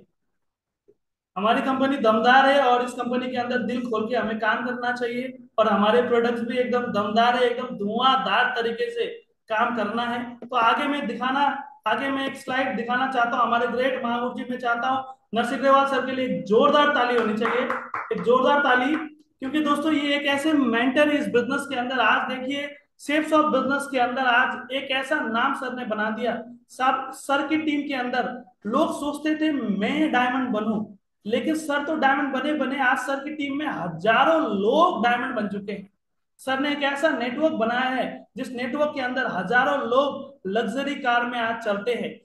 हमारी कंपनी दमदार है और इस कंपनी के अंदर दिल खोल के हमें काम करना चाहिए और हमारे प्रोडक्ट्स भी एकदम दमदार है, एकदम धुआंधार तरीके से काम करना है। तो आगे मैं दिखाना, आगे मैं एक स्लाइड दिखाना चाहता हूँ। हमारे ग्रेट महावीर जी, मैं चाहता हूँ नरसिंह अग्रवाल सर के लिए जोरदार ताली होनी चाहिए, एक जोरदार ताली। क्योंकि दोस्तों, ये एक ऐसे मेंटर इस बिज़नेस के अंदर। आज देखिए सेफ्स ऑफ़ बिज़नेस के अंदर आज एक ऐसा नाम सर ने बना दिया। सर की टीम के अंदर लोग सोचते थे, मैं डायमंड बनूं। लेकिन सर तो डायमंड बने बने आज सर की टीम में हज़ारों लोग डायमंड बन चुके हैं। सर ने एक ऐसा नेटवर्क बनाया है, जिस नेटवर्क के अंदर हज़ारों लोग लग्जरी कार में आज चलते हैं।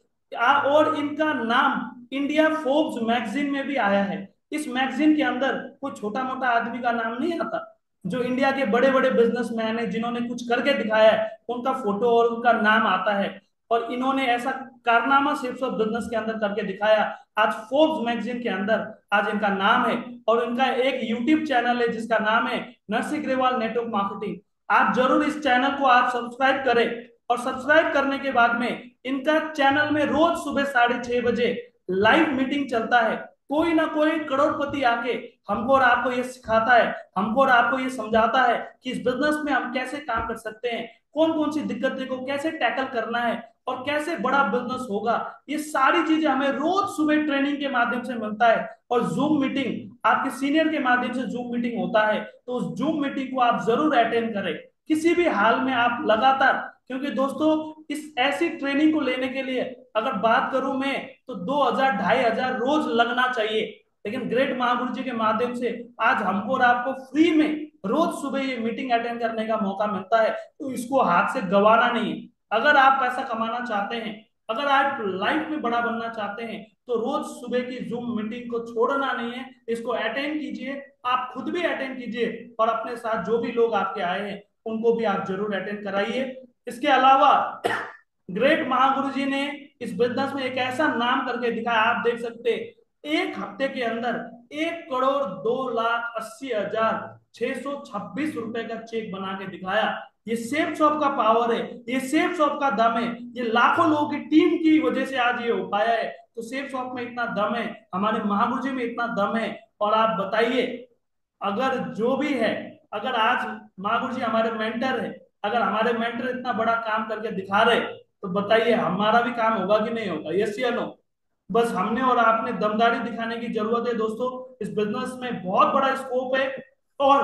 और इनका नाम इंडिया फोर्ब्स मैगजीन में भी आया है। इस मैगजीन के अंदर कोई छोटा मोटा आदमी का नाम नहीं आता, जो इंडिया के बड़े बड़े बिजनेसमैन है, जिन्होंने कुछ करके दिखाया है, उनका फ़ोटो और उनका नाम आता है। और इन्होंने ऐसा कारनामा सिर्फ़ बिज़नेस के अंदर करके दिखाया आज फोर्ब्स मैगजीन के अंदर आज इनका नाम है और इनका एक यूट्यूब चैनल है, जिसका नाम है नरसिंह ग्रेवाल नेटवर्क मार्केटिंग आप ज़रूर इस चैनल को आप सब्सक्राइब करें और सब्सक्राइब करने के बाद में इनका चैनल में रोज सुबह साढ़े छह बजे लाइव मीटिंग चलता है। कोई ना कोई करोड़पति आके हमको और आपको ये सिखाता है, हमको और आपको ये समझाता है कि इस बिज़नेस में हम कैसे काम कर सकते हैं कौन कौन सी दिक्कतें को कैसे टैकल करना है और कैसे बड़ा बिज़नेस होगा? ये सारी चीज़ें हमें रोज सुबह ट्रेनिंग के माध्यम से मिलता है और जूम मीटिंग आपके सीनियर के माध्यम से जूम मीटिंग होता है। तो उस जूम मीटिंग को आप ज़रूर अटेंड करें। किसी भी हाल में आप लगातार, क्योंकि दोस्तों, इस ऐसी ट्रेनिंग को लेने के लिए अगर बात करूँ मैं तो दो हज़ार, ढाई हज़ार रोज लगना चाहिए। लेकिन ग्रेट महागुरु जी के माध्यम से आज हमको और आपको फ्री में रोज सुबह ये मीटिंग अटेंड करने का मौका मिलता है। तो इसको हाथ से गवाना नहीं। अगर आप पैसा कमाना चाहते हैं, अगर आप लाइफ में बड़ा बनना चाहते हैं तो रोज सुबह की जूम मीटिंग को छोड़ना नहीं है, इसको अटेंड कीजिए, आप खुद भी अटेंड कीजिए, और अपने साथ जो भी लोग आपके आए हैं, उनको भी आप ज़रूर अटेंड कराइए। इसके अलावा ग्रेट महागुरु जी ने इस बिज़नेस में एक ऐसा नाम करके दिखाया, आप देख सकते एक हफ़्ते के अंदर एक करोड़ दो लाख अस्सी हज़ार छह सौ छब्बीस रुपए का चेक बना के दिखाया। ये सेफ़ शॉप का पावर है, ये सेफ़ शॉप का दम है, ये लाखों लोगों की टीम की वजह से आज ये हो पाया है। तो सेफ़ शॉप में इतना दम है, हमारे महागुरु जी में इतना दम है। और आप बताइए, अगर जो भी है, अगर आज महागुरु जी हमारे मेंटर है, अगर हमारे मेंटर इतना बड़ा काम करके दिखा रहे तो बताइए, हमारा भी काम होगा कि नहीं होगा? यस या नो बस हमने और आपने दमदारी दिखाने की ज़रूरत है दोस्तों। इस बिज़नेस में बहुत बड़ा स्कोप है और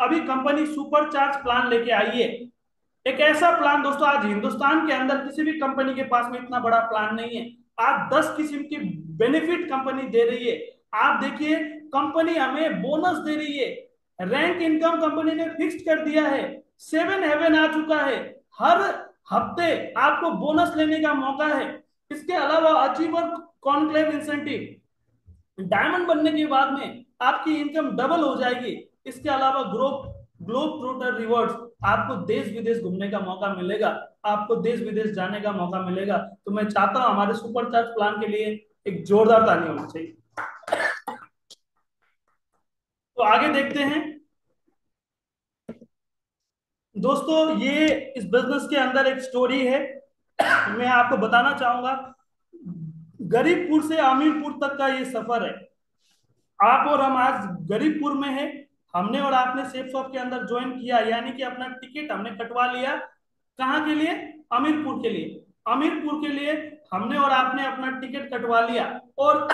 अभी कंपनी सुपर चार्ज प्लान लेके आई है। एक ऐसा प्लान दोस्तों, आज हिंदुस्तान के अंदर किसी भी कंपनी के पास में इतना बड़ा प्लान नहीं है। आज दस किस्म की बेनिफिट कंपनी दे रही है। आप देखिए कंपनी हमें बोनस दे रही है। रैंक इनकम कंपनी ने फिक्स कर दिया है। सेवन हेवन आ चुका है। हर हफ़्ते आपको बोनस लेने का मौका है। इसके अलावा अचीवर कॉन्क्लेव इंसेंटिव डायमंड बनने के बाद में आपकी इनकम डबल हो जाएगी। इसके अलावा ग्रोप, ग्लोब ट्रूटर रिवॉर्ड्स, आपको देश विदेश घूमने का मौका मिलेगा, आपको देश विदेश जाने का मौका मिलेगा। तो मैं चाहता हूँ हमारे सुपर चार्ज प्लान के लिए एक जोरदार ताली होनी चाहिए। तो आगे देखते हैं। दोस्तों, ये इस बिज़नेस के अंदर एक स्टोरी है। मैं आपको बताना चाहूँगा, गरीबपुर से अमीरपुर तक का ये सफ़र है। आप और हम आज गरीबपुर में है। हमने और आपने सेफ़ शॉप के अंदर ज्वाइन किया, यानी कि अपना टिकट हमने कटवा लिया। कहाँ के लिए? अमीरपुर के लिए। अमीरपुर के लिए हमने और आपने अपना टिकट कटवा लिया। और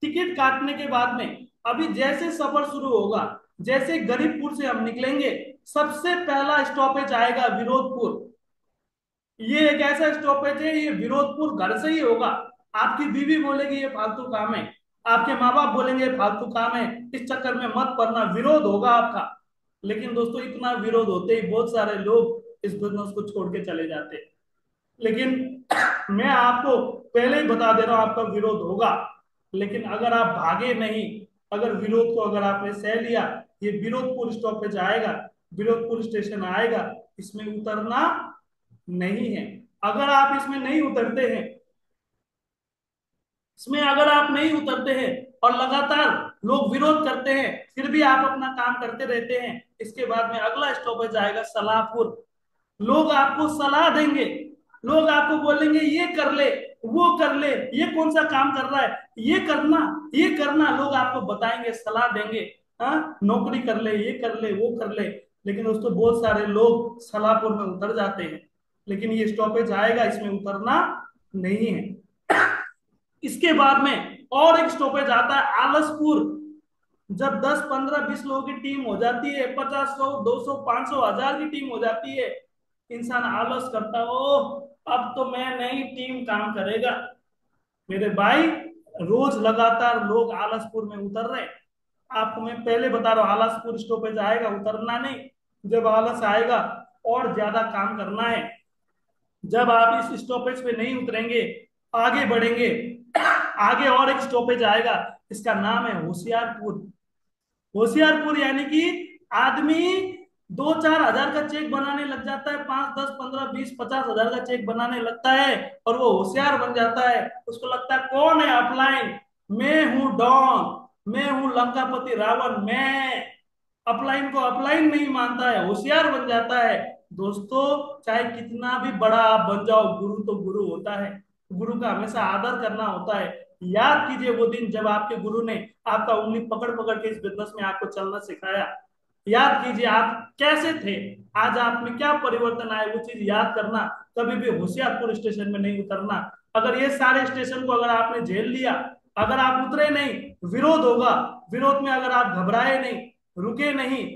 टिकट काटने के बाद में, अभी जैसे सफ़र शुरू होगा, जैसे गरीबपुर से हम निकलेंगे, सबसे पहला स्टॉपेज आएगा विरोधपुर। ये एक ऐसा स्टॉपेज है, ये विरोधपुर घर से ही होगा। आपकी बीवी बोलेगी, ये फालतू काम है। आपके माँ बाप बोलेंगे, फालतू काम है, इस चक्कर में मत पड़ना, विरोध होगा आपका। लेकिन दोस्तों, इतना विरोध होते ही बहुत सारे लोग इस बिज़नेस को छोड़ के चले जाते। लेकिन मैं आपको पहले ही बता दे रहा हूँ, आपका विरोध होगा। लेकिन अगर आप भागे नहीं, अगर विरोध को अगर आपने सह लिया, ये विरोधपुर स्टॉप पे जाएगा विरोधपुर स्टेशन आएगा, इसमें उतरना नहीं है। अगर आप इसमें नहीं उतरते हैं इसमें अगर आप नहीं उतरते हैं और लगातार लोग विरोध करते हैं, फिर भी आप अपना काम करते रहते हैं, इसके बाद में अगला स्टॉपेज आएगा सलाहपुर। लोग आपको सलाह देंगे। लोग आपको बोलेंगे, ये कर ले, वो कर ले, ये कौन सा काम कर रहा है, ये करना ये करना। लोग आपको बताएँगे, सलाह देंगे। हाँ नौकरी कर ले, ये कर ले, वो कर ले। लेकिन दोस्तों बहुत सारे लोग सलाहपुर में उतर जाते हैं। लेकिन ये स्टॉपेज आएगा इसमें उतरना नहीं है। इसके बाद में और एक स्टॉपेज आता है आलसपुर। जब 10 15 20 लोगों की टीम हो जाती है 50 सौ 200 500 हज़ार की टीम हो जाती है, इंसान आलस करता है अब तो मैं नहीं टीम काम करेगा। मेरे भाई, रोज लगातार लोग आलसपुर में उतर रहे आपको मैं पहले बता रहा हूँ, आलसपुर स्टॉपेज आएगा, उतरना नहीं। जब आलस आएगा, और ज़्यादा काम करना है। जब आप इस स्टॉपेज पे नहीं उतरेंगे, आगे बढ़ेंगे आगे और एक स्टॉपेज आएगा। इसका नाम है होशियारपुर। होशियारपुर यानी कि आदमी दो चार हज़ार का चेक बनाने लग जाता है, पाँच, दस, पंद्रह, बीस, पचास हज़ार का चेक बनाने लगता है और वो होशियार बन जाता है। उसको लगता है, कौन है अपलाइन? मैं हूँ डॉन। मैं हूँ लंकापति रावण। मैं अपलाइन को अपलाइन नहीं मानता है, होशियार बन जाता है। दोस्तों, चाहे कितना भी बड़ा आप बन जाओ, गुरु तो गुरु होता है। गुरु का हमेशा आदर करना होता है। याद कीजिए वो दिन जब आपके गुरु ने आपका उंगली पकड़ पकड़ के इस बिज़नेस में आपको चलना सिखाया। याद कीजिए आप कैसे थे? आज आप में क्या परिवर्तन आए वो चीज़ याद करना, कभी भी होशियारपुर स्टेशन में नहीं उतरना। अगर ये सारे स्टेशन को अगर आपने झेल लिया, अगर आप उतरे नहीं, विरोध होगा। विरोध में अगर आप घबराए नहीं, रुके नहीं,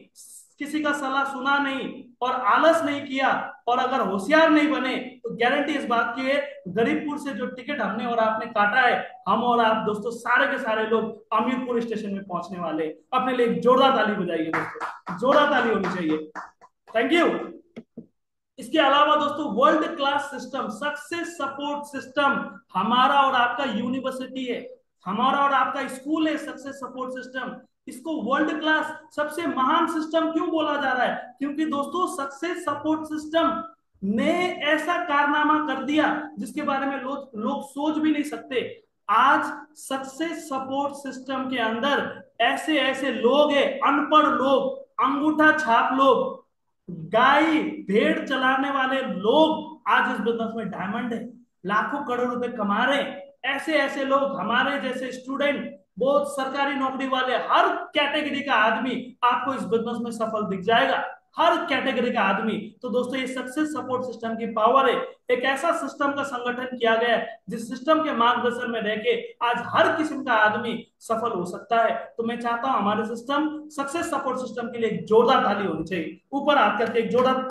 किसी का सलाह सुना नहीं और आलस नहीं किया और अगर होशियार नहीं बने तो गारंटी इस बात की है, गरीबपुर से जो टिकट हमने और आपने काटा है, हम और आप दोस्तों सारे के सारे लोग अमीरपुर स्टेशन में पहुँचने वाले अपने लिए जोरदार ताली बजाइए दोस्तों। जोरदार ताली होनी चाहिए। थैंक यू इसके अलावा दोस्तों world class system success support system हमारा और आपका यूनिवर्सिटी है। हमारा और आपका स्कूल है सक्सेस सपोर्ट सिस्टम इसको वर्ल्ड क्लास सबसे महान सिस्टम क्यों बोला जा रहा है? क्योंकि दोस्तों सक्सेस सपोर्ट सिस्टम ने ऐसा कारनामा कर दिया जिसके बारे में लोग लोग सोच भी नहीं सकते। आज सक्सेस सपोर्ट सिस्टम के अंदर ऐसे ऐसे लोग हैं, अनपढ़ लोग, अंगूठा छाप लोग, गाय भेड़ चलाने वाले लोग आज इस बिज़नेस में डायमंड है, लाखों करोड़ रुपए कमा रहे ऐसे ऐसे लोग हमारे जैसे स्टूडेंट बहुत सरकारी नौकरी वाले हर कैटेगरी का आदमी आपको इस बिज़नेस में सफल दिख जाएगा। हर कैटेगरी का आदमी। तो दोस्तों, ये सक्सेस सपोर्ट सिस्टम की पावर है। एक ऐसा सिस्टम का संगठन किया गया है, जिस सिस्टम के मार्गदर्शन में रह के आज हर किस्म का आदमी सफल हो सकता है। तो मैं चाहता हूँ हमारे सिस्टम सक्सेस सपोर्ट सिस्टम के लिए एक जोरदार ताली होनी चाहिए। ऊपर हाथ करके एक जोरदार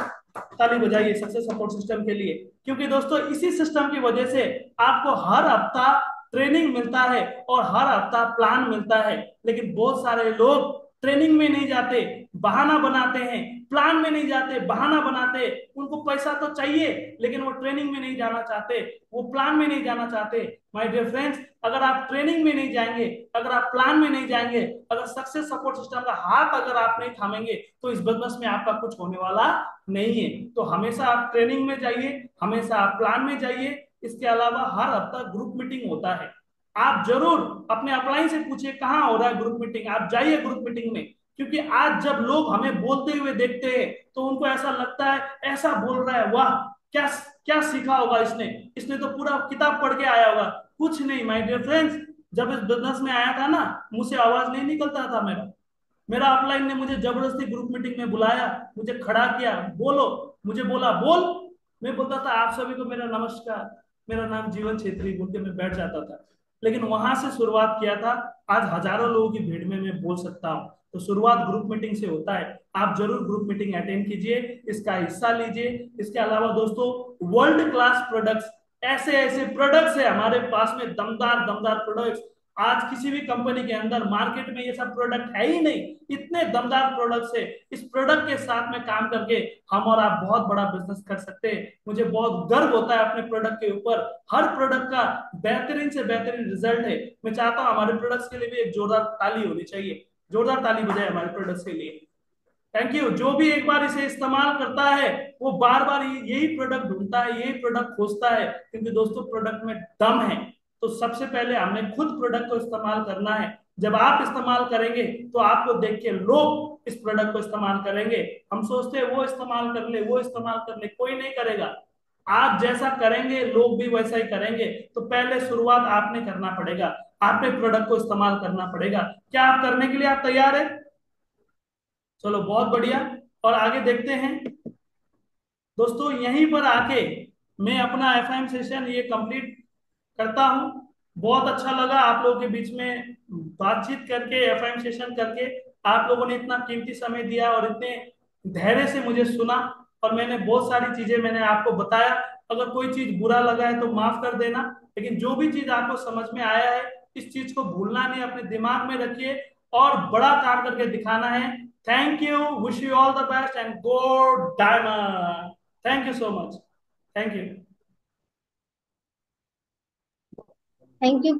ताली बजाइए सक्सेस सपोर्ट सिस्टम के लिए। क्योंकि दोस्तों, इसी सिस्टम की वजह से आपको हर हफ़्ता ट्रेनिंग मिलता है और हर हफ़्ता प्लान मिलता है। लेकिन बहुत सारे लोग ट्रेनिंग में नहीं जाते, बहाना बनाते हैं। प्लान में नहीं जाते, बहाना बनाते। उनको पैसा तो चाहिए, लेकिन वो ट्रेनिंग में नहीं जाना चाहते, वो प्लान में नहीं जाना चाहते। माय डियर फ्रेंड्स अगर आप ट्रेनिंग में नहीं जाएँगे, अगर आप प्लान में नहीं जाएँगे, अगर सक्सेस सपोर्ट सिस्टम का हाथ अगर आप नहीं थामेंगे तो इस बिज़नेस में आपका कुछ होने वाला नहीं है। तो हमेशा आप ट्रेनिंग में जाइए, हमेशा आप प्लान में जाइए इसके अलावा हर हफ़्ता ग्रुप मीटिंग होता है। आप ज़रूर अपने अपलाइन से पूछिए, कहाँ हो रहा है ग्रुप मीटिंग आप जाइए ग्रुप मीटिंग में, क्योंकि आज जब लोग हमें बोलते हुए देखते हैं तो उनको ऐसा लगता है, ऐसा बोल रहा है, वाह, क्या क्या सीखा होगा इसने? इसने तो पूरा किताब पढ़ के आया होगा। कुछ नहीं माय डियर फ्रेंड्स जब इस बिज़नेस में आया था ना मुझसे आवाज़ नहीं निकलता था मेरा। मेरा अपलाइन ने मुझे ज़बरदस्ती ग्रुप मीटिंग में बुलाया, मुझे खड़ा किया, बोलो। मुझे बोला, बोल। मैं बोलता था, आप सभी को मेरा नमस्कार। मेरा नाम जीवन छेत्री बोल के मैं बैठ जाता था। लेकिन वहाँ से शुरुआत किया था। आज हज़ारों लोगों की भीड़ में मैं बोल सकता हूँ। तो शुरुआत ग्रुप मीटिंग से होता है। आप ज़रूर ग्रुप मीटिंग अटेंड कीजिए, इसका हिस्सा लीजिए। इसके अलावा दोस्तों वर्ल्ड क्लास प्रोडक्ट्स ऐसे ऐसे प्रोडक्ट्स है हमारे पास में दमदार दमदार प्रोडक्ट्स आज किसी भी कंपनी के अंदर मार्केट में ये सब प्रोडक्ट है ही नहीं। इतने दमदार प्रोडक्ट है। इस प्रोडक्ट के साथ में काम करके हम और आप बहुत बड़ा बिज़नेस कर सकते हैं। मुझे बहुत गर्व होता है अपने प्रोडक्ट के ऊपर। हर प्रोडक्ट का बेहतरीन से बेहतरीन रिज़ल्ट है। मैं चाहता हूँ हमारे प्रोडक्ट्स के लिए भी एक जोरदार ताली होनी चाहिए। जोरदार ताली बजाय हमारे प्रोडक्ट्स के लिए। थैंक यू जो भी एक बार इसे इस्तेमाल करता है, वो बार बार यही प्रोडक्ट ढूंढता है, यही प्रोडक्ट खोजता है। क्योंकि दोस्तों प्रोडक्ट में दम है। तो सबसे पहले हमने खुद प्रोडक्ट को इस्तेमाल करना है। जब आप इस्तेमाल करेंगे तो आपको देख के लोग इस प्रोडक्ट को इस्तेमाल करेंगे। हम सोचते हैं, वो इस्तेमाल कर ले, वो इस्तेमाल कर ले, कोई नहीं करेगा। आप जैसा करेंगे, लोग भी वैसा ही करेंगे। तो पहले शुरुआत आपने करना पड़ेगा। आपने प्रोडक्ट को इस्तेमाल करना पड़ेगा। क्या आप करने के लिए आप तैयार है? चलो, बहुत बढ़िया। और आगे देखते हैं। दोस्तों, यहीं पर आके मैं अपना एफएम सेशन ये कंप्लीट करता हूँ। बहुत अच्छा लगा आप लोगों के बीच में बातचीत करके, एफएम सेशन करके। आप लोगों ने इतना कीमती समय दिया और इतने धैर्य से मुझे सुना और मैंने बहुत सारी चीज़ें मैंने आपको बताया। अगर कोई चीज़ बुरा लगा है तो माफ़ कर देना, लेकिन जो भी चीज़ आपको समझ में आया है, इस चीज़ को भूलना नहीं, अपने दिमाग में रखिए और बड़ा काम करके दिखाना है। Thank you wish you all the best and good diamond thank you so much thank you thank you